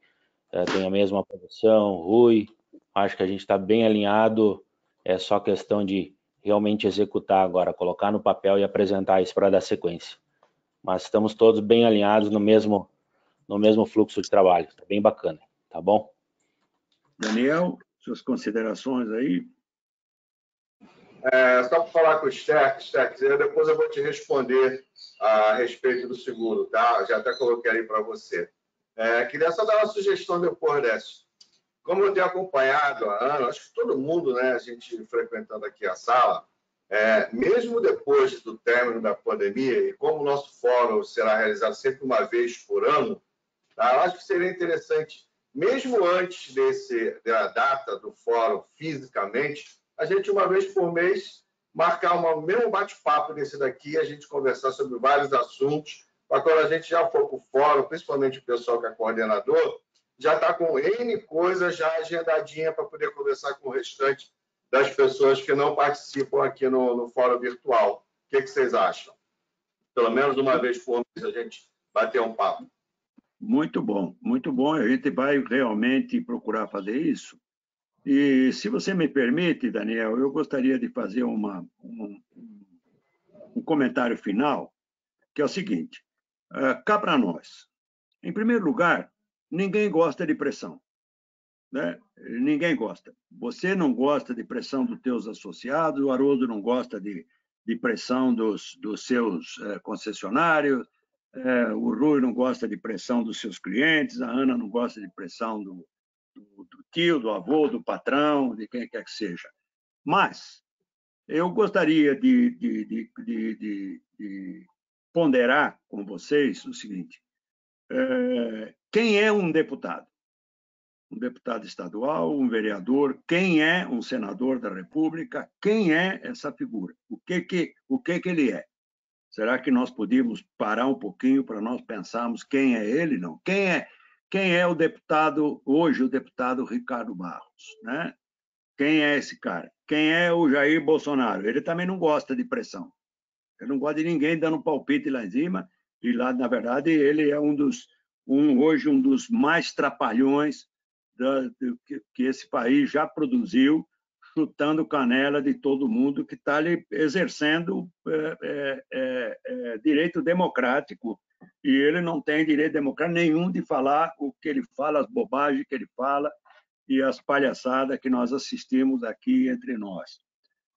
é, tem a mesma posição, Rui, acho que a gente está bem alinhado, é só questão de realmente executar agora, colocar no papel e apresentar isso para dar sequência. Mas estamos todos bem alinhados no mesmo no mesmo fluxo de trabalho. Está bem bacana, tá bom? Daniel, suas considerações aí? É, só para falar com o Sterk, Sterk, depois eu vou te responder a respeito do seguro, tá? Já até coloquei aí para você. É, queria só dar uma sugestão depois dessa. Como eu tenho acompanhado a Ana, acho que todo mundo, né, a gente frequentando aqui a sala, é, mesmo depois do término da pandemia, e como o nosso fórum será realizado sempre uma vez por ano, tá, eu acho que seria interessante, mesmo antes desse, da data do fórum fisicamente, a gente, uma vez por mês, marcar o mesmo bate-papo desse daqui, a gente conversar sobre vários assuntos, para quando a gente já for para o fórum, principalmente o pessoal que é coordenador, já está com N coisas já agendadinha para poder conversar com o restante das pessoas que não participam aqui no, no fórum virtual. O que, que vocês acham? Pelo menos uma vez por mês a gente bater um papo. Muito bom, muito bom. A gente vai realmente procurar fazer isso. E se você me permite, Daniel, eu gostaria de fazer uma, um, um comentário final, que é o seguinte: uh, cá para nós. Em primeiro lugar, Ninguém gosta de pressão. Né? Ninguém gosta. Você não gosta de pressão dos teus associados, o Haroldo não gosta de, de pressão dos, dos seus é, concessionários, é, o Rui não gosta de pressão dos seus clientes, a Ana não gosta de pressão do, do, do tio, do avô, do patrão, de quem quer que seja. Mas eu gostaria de, de, de, de ponderar com vocês o seguinte: é, quem é um deputado? Um deputado estadual, um vereador, quem é um senador da República? Quem é essa figura? O que que, o que, que ele é? Será que nós podíamos parar um pouquinho para nós pensarmos quem é ele? Não. Quem é, quem é o deputado, hoje, o deputado Ricardo Barros? Né? Quem é esse cara? Quem é o Jair Bolsonaro? Ele também não gosta de pressão. Ele não gosta de ninguém dando palpite lá em cima. E lá, na verdade, ele é um dos um, hoje um dos mais trapalhões da, que, que, esse país já produziu, chutando canela de todo mundo que está ali exercendo é, é, é, é, direito democrático e ele não tem direito democrático nenhum de falar o que ele fala, as bobagens que ele fala e as palhaçadas que nós assistimos aqui entre nós.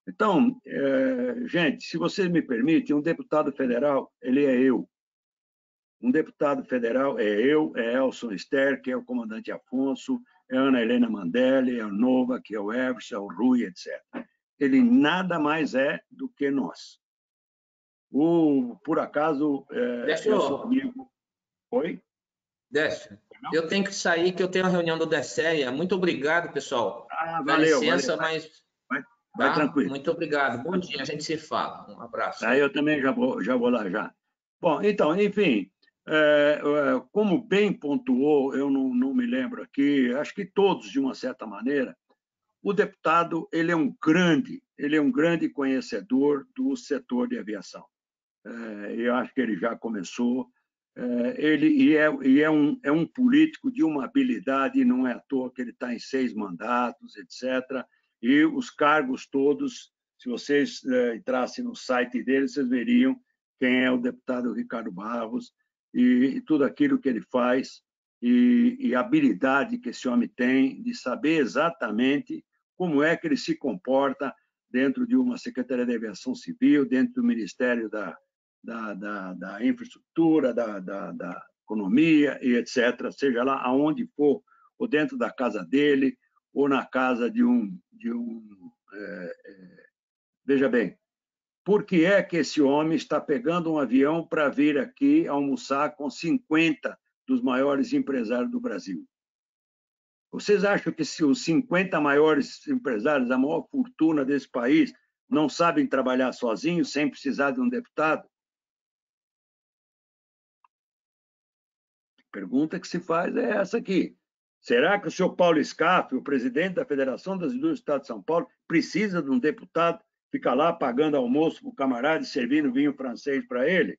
Então, é, gente, se vocês me permitem, um deputado federal, ele é eu. Um deputado federal é eu, é Elson Ster, que é o comandante Afonso, é Ana Helena Mandelli, é o Nova, que é o Everson, é o Rui, etc. Ele nada mais é do que nós. O, por acaso, é, Deixa eu... amigo... Oi? Décio, eu tenho que sair, que eu tenho a reunião do DECEA. Muito obrigado, pessoal. Ah, valeu. Dá licença, valeu. mas Vai tranquilo. Muito obrigado. Bom dia, a gente se fala. Um abraço. Aí eu também já vou, já vou lá já. Bom, então, enfim, é, é, como bem pontuou, eu não, não me lembro aqui, acho que todos, de uma certa maneira, o deputado ele é um grande, ele é um grande conhecedor do setor de aviação. É, eu acho que ele já começou. É, ele e, é, e é, um, é um político de uma habilidade, não é à toa que ele está em seis mandatos, etc e os cargos todos, se vocês é, entrassem no site dele, vocês veriam quem é o deputado Ricardo Barros e, e tudo aquilo que ele faz e, e, habilidade que esse homem tem de saber exatamente como é que ele se comporta dentro de uma Secretaria de Aviação Civil, dentro do Ministério da, da, da, da Infraestrutura, da, da, da Economia e etc., seja lá aonde for, ou dentro da casa dele, ou na casa de um. De um é, é, veja bem, por que é que esse homem está pegando um avião para vir aqui almoçar com 50 dos maiores empresários do Brasil? Vocês acham que se os 50 maiores empresários, a maior fortuna desse país, não sabem trabalhar sozinhos, sem precisar de um deputado? A pergunta que se faz é essa aqui. Será que o senhor Paulo Scaff, o presidente da Federação das Indústrias do Estado de São Paulo, precisa de um deputado ficar lá pagando almoço para o camarada e servindo vinho francês para ele?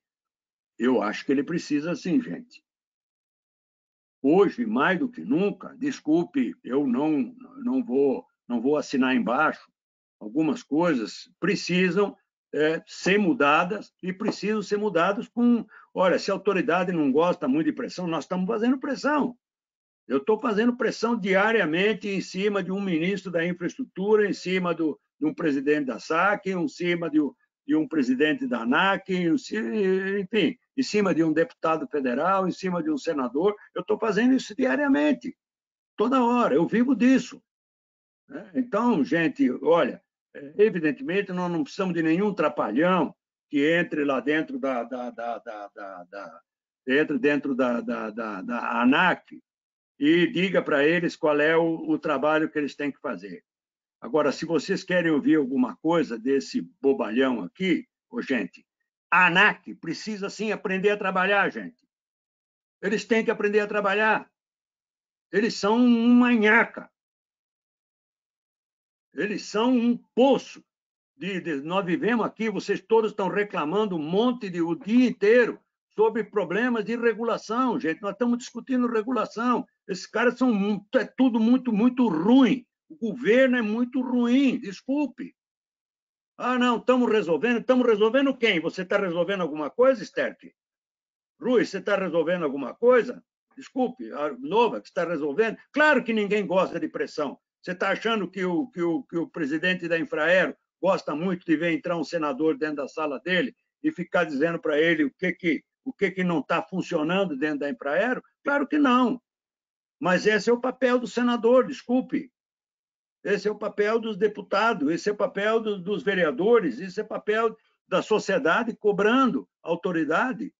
Eu acho que ele precisa sim, gente. Hoje, mais do que nunca, desculpe, eu não, não, vou, não vou assinar embaixo. Algumas coisas precisam é, ser mudadas e precisam ser mudadas com. Olha, se a autoridade não gosta muito de pressão, nós estamos fazendo pressão. Eu estou fazendo pressão diariamente em cima de um ministro da infraestrutura, em cima do, de um presidente da SAC, em cima de, de um presidente da ANAC, enfim, em cima de um deputado federal, em cima de um senador. Eu estou fazendo isso diariamente, toda hora, eu vivo disso. Né? Então, gente, olha, é, evidentemente nós não precisamos de nenhum trapalhão que entre lá dentro da, da, da, da entre dentro da, da, da, da ANAC e diga para eles qual é o, o, trabalho que eles têm que fazer. Agora, se vocês querem ouvir alguma coisa desse bobalhão aqui, oh, gente, a ANAC precisa sim aprender a trabalhar, gente. Eles têm que aprender a trabalhar. Eles são um manhaca. Eles são um poço. De, de, nós vivemos aqui, vocês todos estão reclamando um monte de o dia inteiro sobre problemas de regulação, gente. Nós estamos discutindo regulação. Esses caras são é tudo muito, muito ruim. O governo é muito ruim, desculpe. Ah, não, estamos resolvendo. Estamos resolvendo quem? Você está resolvendo alguma coisa, Sterk? Rui, você está resolvendo alguma coisa? Desculpe, a Nova, que está resolvendo. Claro que ninguém gosta de pressão. Você está achando que o, que, o, que o presidente da Infraero gosta muito de ver entrar um senador dentro da sala dele e ficar dizendo para ele o que, que, o que, que não está funcionando dentro da Infraero? Claro que não. Mas esse é o papel do senador, desculpe. Esse é o papel dos deputados, esse é o papel do, dos vereadores, esse é o papel da sociedade cobrando autoridade.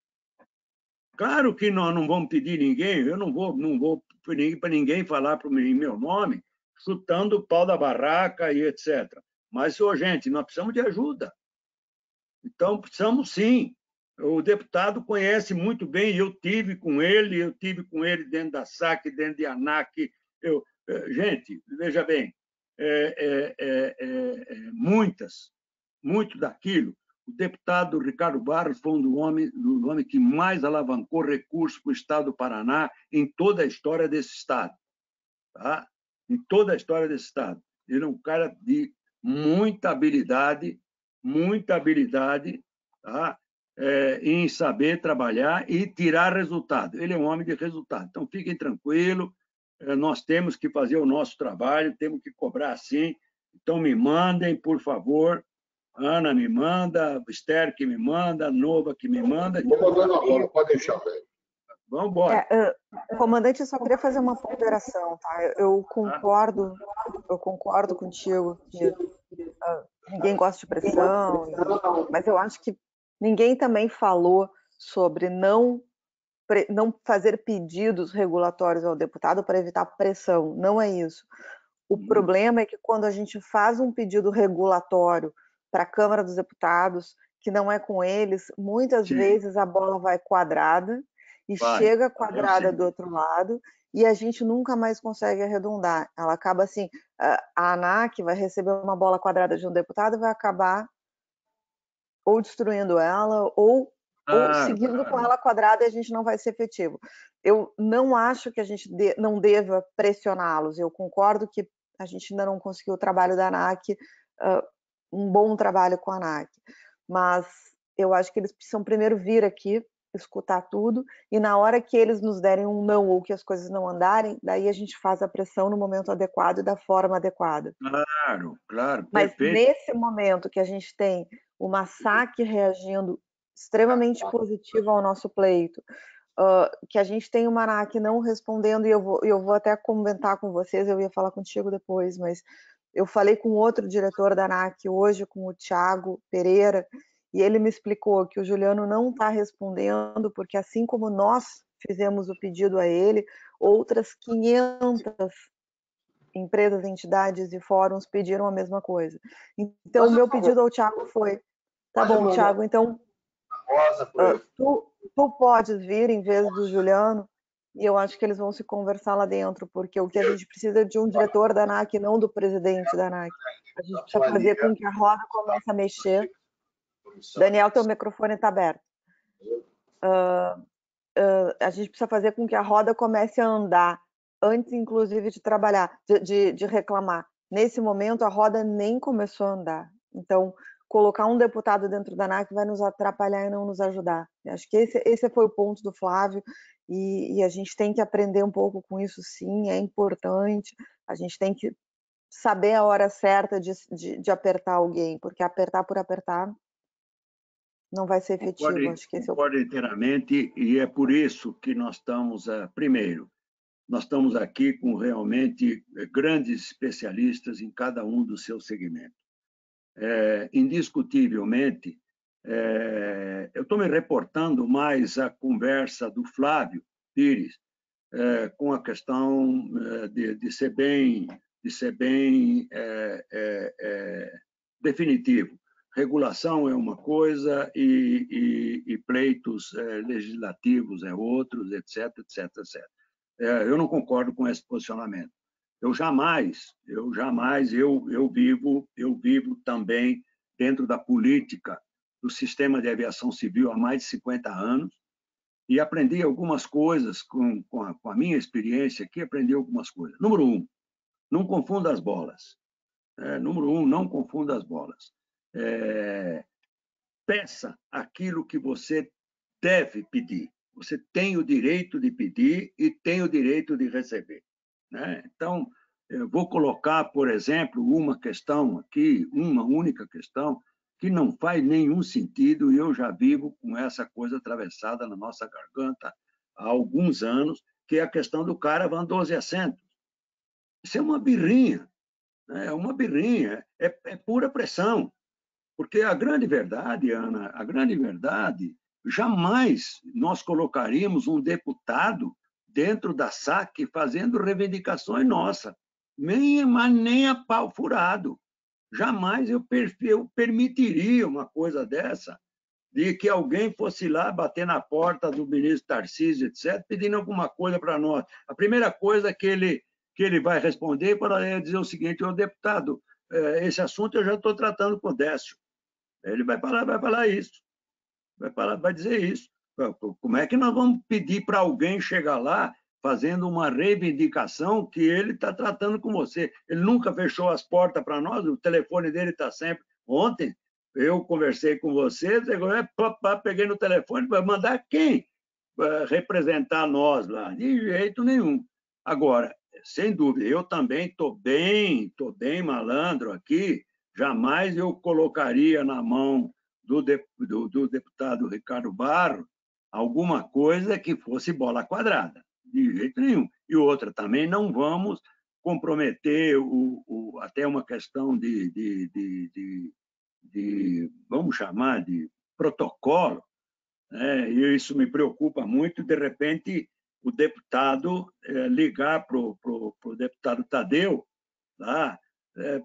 Claro que nós não vamos pedir ninguém, eu não vou, não vou para ninguém falar para mim meu nome, chutando o pau da barraca e etc. Mas, oh, gente, nós precisamos de ajuda. Então, precisamos sim o deputado conhece muito bem, eu tive com ele, eu tive com ele dentro da SAC, dentro de ANAC. Eu, eh, gente, veja bem, é, é, é, é, muitas, muito daquilo. O deputado Ricardo Barros foi um do homem, do homem que mais alavancou recursos para o Estado do Paraná em toda a história desse Estado. Tá? Em toda a história desse Estado. Ele é um cara de muita habilidade, muita habilidade, tá? é, em saber trabalhar e tirar resultado. Ele é um homem de resultado. Então, fiquem tranquilos, é, nós temos que fazer o nosso trabalho, temos que cobrar sim. Então, me mandem, por favor. Ana me manda, Esther que me manda, Nova que me manda. Vou mandando agora, pode deixar, velho. Vamos embora. É, uh, comandante, eu só queria fazer uma ponderação, tá? Eu concordo, eu concordo contigo que uh, ninguém gosta de pressão, mas eu acho que ninguém também falou sobre não não fazer pedidos regulatórios ao deputado para evitar pressão. Não é isso. O uhum. problema é que quando a gente faz um pedido regulatório para a Câmara dos Deputados, que não é com eles, muitas Sim. vezes a bola vai quadrada e vai. chega quadrada do outro lado e a gente nunca mais consegue arredondar. Ela acaba assim, a ANAC vai receber uma bola quadrada de um deputado e vai acabar ou destruindo ela ou, ah, ou seguindo com ela quadrada a gente não vai ser efetivo. Eu não acho que a gente de, não deva pressioná-los. Eu concordo que a gente ainda não conseguiu o trabalho da ANAC, uh, um bom trabalho com a ANAC, mas eu acho que eles precisam primeiro vir aqui escutar tudo, e na hora que eles nos derem um não ou que as coisas não andarem, daí a gente faz a pressão no momento adequado e da forma adequada. Claro, claro. Mas nesse momento que a gente tem o massacre reagindo extremamente positivo ao nosso pleito, uh, que a gente tem o Marac não respondendo, e eu vou, eu vou até comentar com vocês, eu ia falar contigo depois, mas eu falei com outro diretor da ANAC hoje, com o Tiago Pereira, e ele me explicou que o Juliano não está respondendo, porque assim como nós fizemos o pedido a ele, outras 500 empresas, entidades e fóruns pediram a mesma coisa. Então, o meu pedido ao Tiago foi: tá bom, Tiago, então uh, tu, tu podes vir em vez do Juliano, e eu acho que eles vão se conversar lá dentro, porque o que a gente precisa é de um diretor da ANAC, não do presidente da ANAC. A gente precisa fazer com que a roda comece a mexer Daniel, teu microfone está aberto. Uh, uh, a gente precisa fazer com que a roda comece a andar antes, inclusive, de trabalhar, de, de, de reclamar. Nesse momento, a roda nem começou a andar. Então, colocar um deputado dentro da ANAC vai nos atrapalhar e não nos ajudar. Acho que esse, esse foi o ponto do Flávio, e, e, a gente tem que aprender um pouco com isso, sim, é importante. A gente tem que saber a hora certa de, de, de apertar alguém, porque apertar por apertar não vai ser efetivo. Concordo, acho que esse concordo é o... inteiramente, e é por isso que nós estamos, uh, primeiro, nós estamos aqui com realmente eh, grandes especialistas em cada um dos seus segmentos. É, indiscutivelmente, é, eu estou me reportando mais à conversa do Flávio Pires é, com a questão de, de, ser bem, de ser bem definitivo regulação é uma coisa e, e, e pleitos legislativos é outros, etc, etc, etc. Eu não concordo com esse posicionamento. Eu jamais, eu jamais, eu, eu vivo, eu vivo também dentro da política do sistema de aviação civil há mais de 50 anos e aprendi algumas coisas com, com, a, com a minha experiência aqui, aprendi algumas coisas. Número um, não confunda as bolas. É, número um, não confunda as bolas é, peça aquilo que você deve pedir. Você tem o direito de pedir e tem o direito de receber. Né? Então, vou colocar, por exemplo, uma questão aqui, uma única questão, que não faz nenhum sentido e eu já vivo com essa coisa atravessada na nossa garganta há alguns anos, que é a questão do Caravan 12 assentos. Isso é uma birrinha, né? é uma birrinha, é, é pura pressão. Porque a grande verdade, Ana, a grande verdade, jamais nós colocaríamos um deputado dentro da SAC fazendo reivindicações nossas, nem, mas nem a pau furado. Jamais eu, eu permitiria uma coisa dessa, de que alguém fosse lá bater na porta do ministro Tarcísio, etc., pedindo alguma coisa para nós. A primeira coisa que ele, que ele vai responder para dizer o seguinte: ô deputado, eh, esse assunto eu já estou tratando com o Décio. Ele vai falar, vai falar isso, vai, falar, vai dizer isso. Como é que nós vamos pedir para alguém chegar lá fazendo uma reivindicação que ele está tratando com você? Ele nunca fechou as portas para nós, o telefone dele está sempre. Ontem, eu conversei com vocês, eu peguei no telefone para mandar quem representar nós lá? De jeito nenhum. Agora, sem dúvida, eu também estou bem, estou bem malandro aqui, jamais eu colocaria na mão do, de, do, do deputado Ricardo Barro alguma coisa que fosse bola quadrada, de jeito nenhum. E outra, também não vamos comprometer o, o até uma questão de, de, de, de, de, vamos chamar de protocolo, né? e isso me preocupa muito, de repente o deputado é, ligar para o deputado Tadeu, lá, é,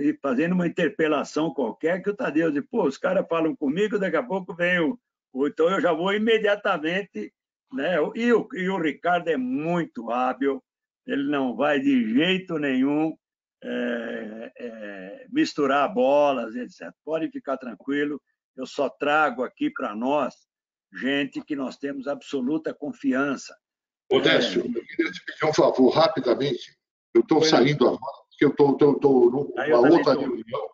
e fazendo uma interpelação qualquer, que o Tadeu diz, pô, os caras falam comigo, daqui a pouco vem o... Então eu já vou imediatamente... Né? E, o, e o Ricardo é muito hábil, ele não vai de jeito nenhum é, é, misturar bolas, etc. Pode ficar tranquilo, eu só trago aqui para nós gente que nós temos absoluta confiança. Odécio, é... eu queria te pedir um favor rapidamente. Eu estou saindo agora, porque eu estou numa outra reunião,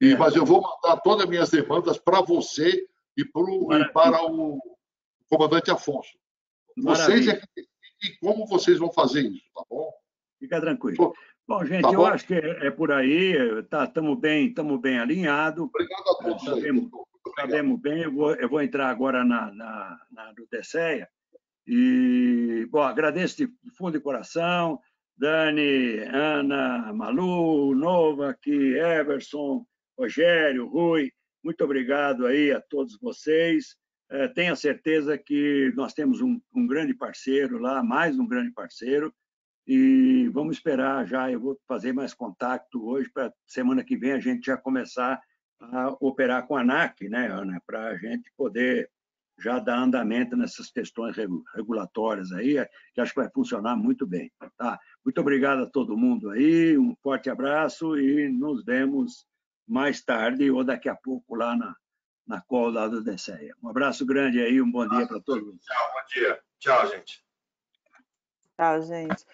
e, é. mas eu vou mandar todas as minhas demandas para você e, pro, e, para o comandante Afonso. Vocês é que decidem como vocês vão fazer isso, tá bom? Fica tranquilo. Bom, gente, tá eu acho que é, é por aí, estamos tá, bem, bem alinhados. Obrigado a todos. Sabemos, sabemos bem, eu vou, eu vou entrar agora na, na, na do Tesseia. E, bom, agradeço de fundo de coração, Dani, Ana, Malu, Novak, Everson, Rogério, Rui, muito obrigado aí a todos vocês. É, tenha certeza que nós temos um, um grande parceiro lá, mais um grande parceiro, e vamos esperar já. Eu vou fazer mais contato hoje para semana que vem a gente já começar a operar com a ANAC, né, Ana, para a gente poder já dar andamento nessas questões regulatórias aí, que acho que vai funcionar muito bem. Tá? Muito obrigado a todo mundo aí, um forte abraço e nos vemos mais tarde ou daqui a pouco lá na, na call lá do DCEA. Um abraço grande aí, um bom dia para todos. Tchau, bom dia. Tchau, gente. Tchau, gente.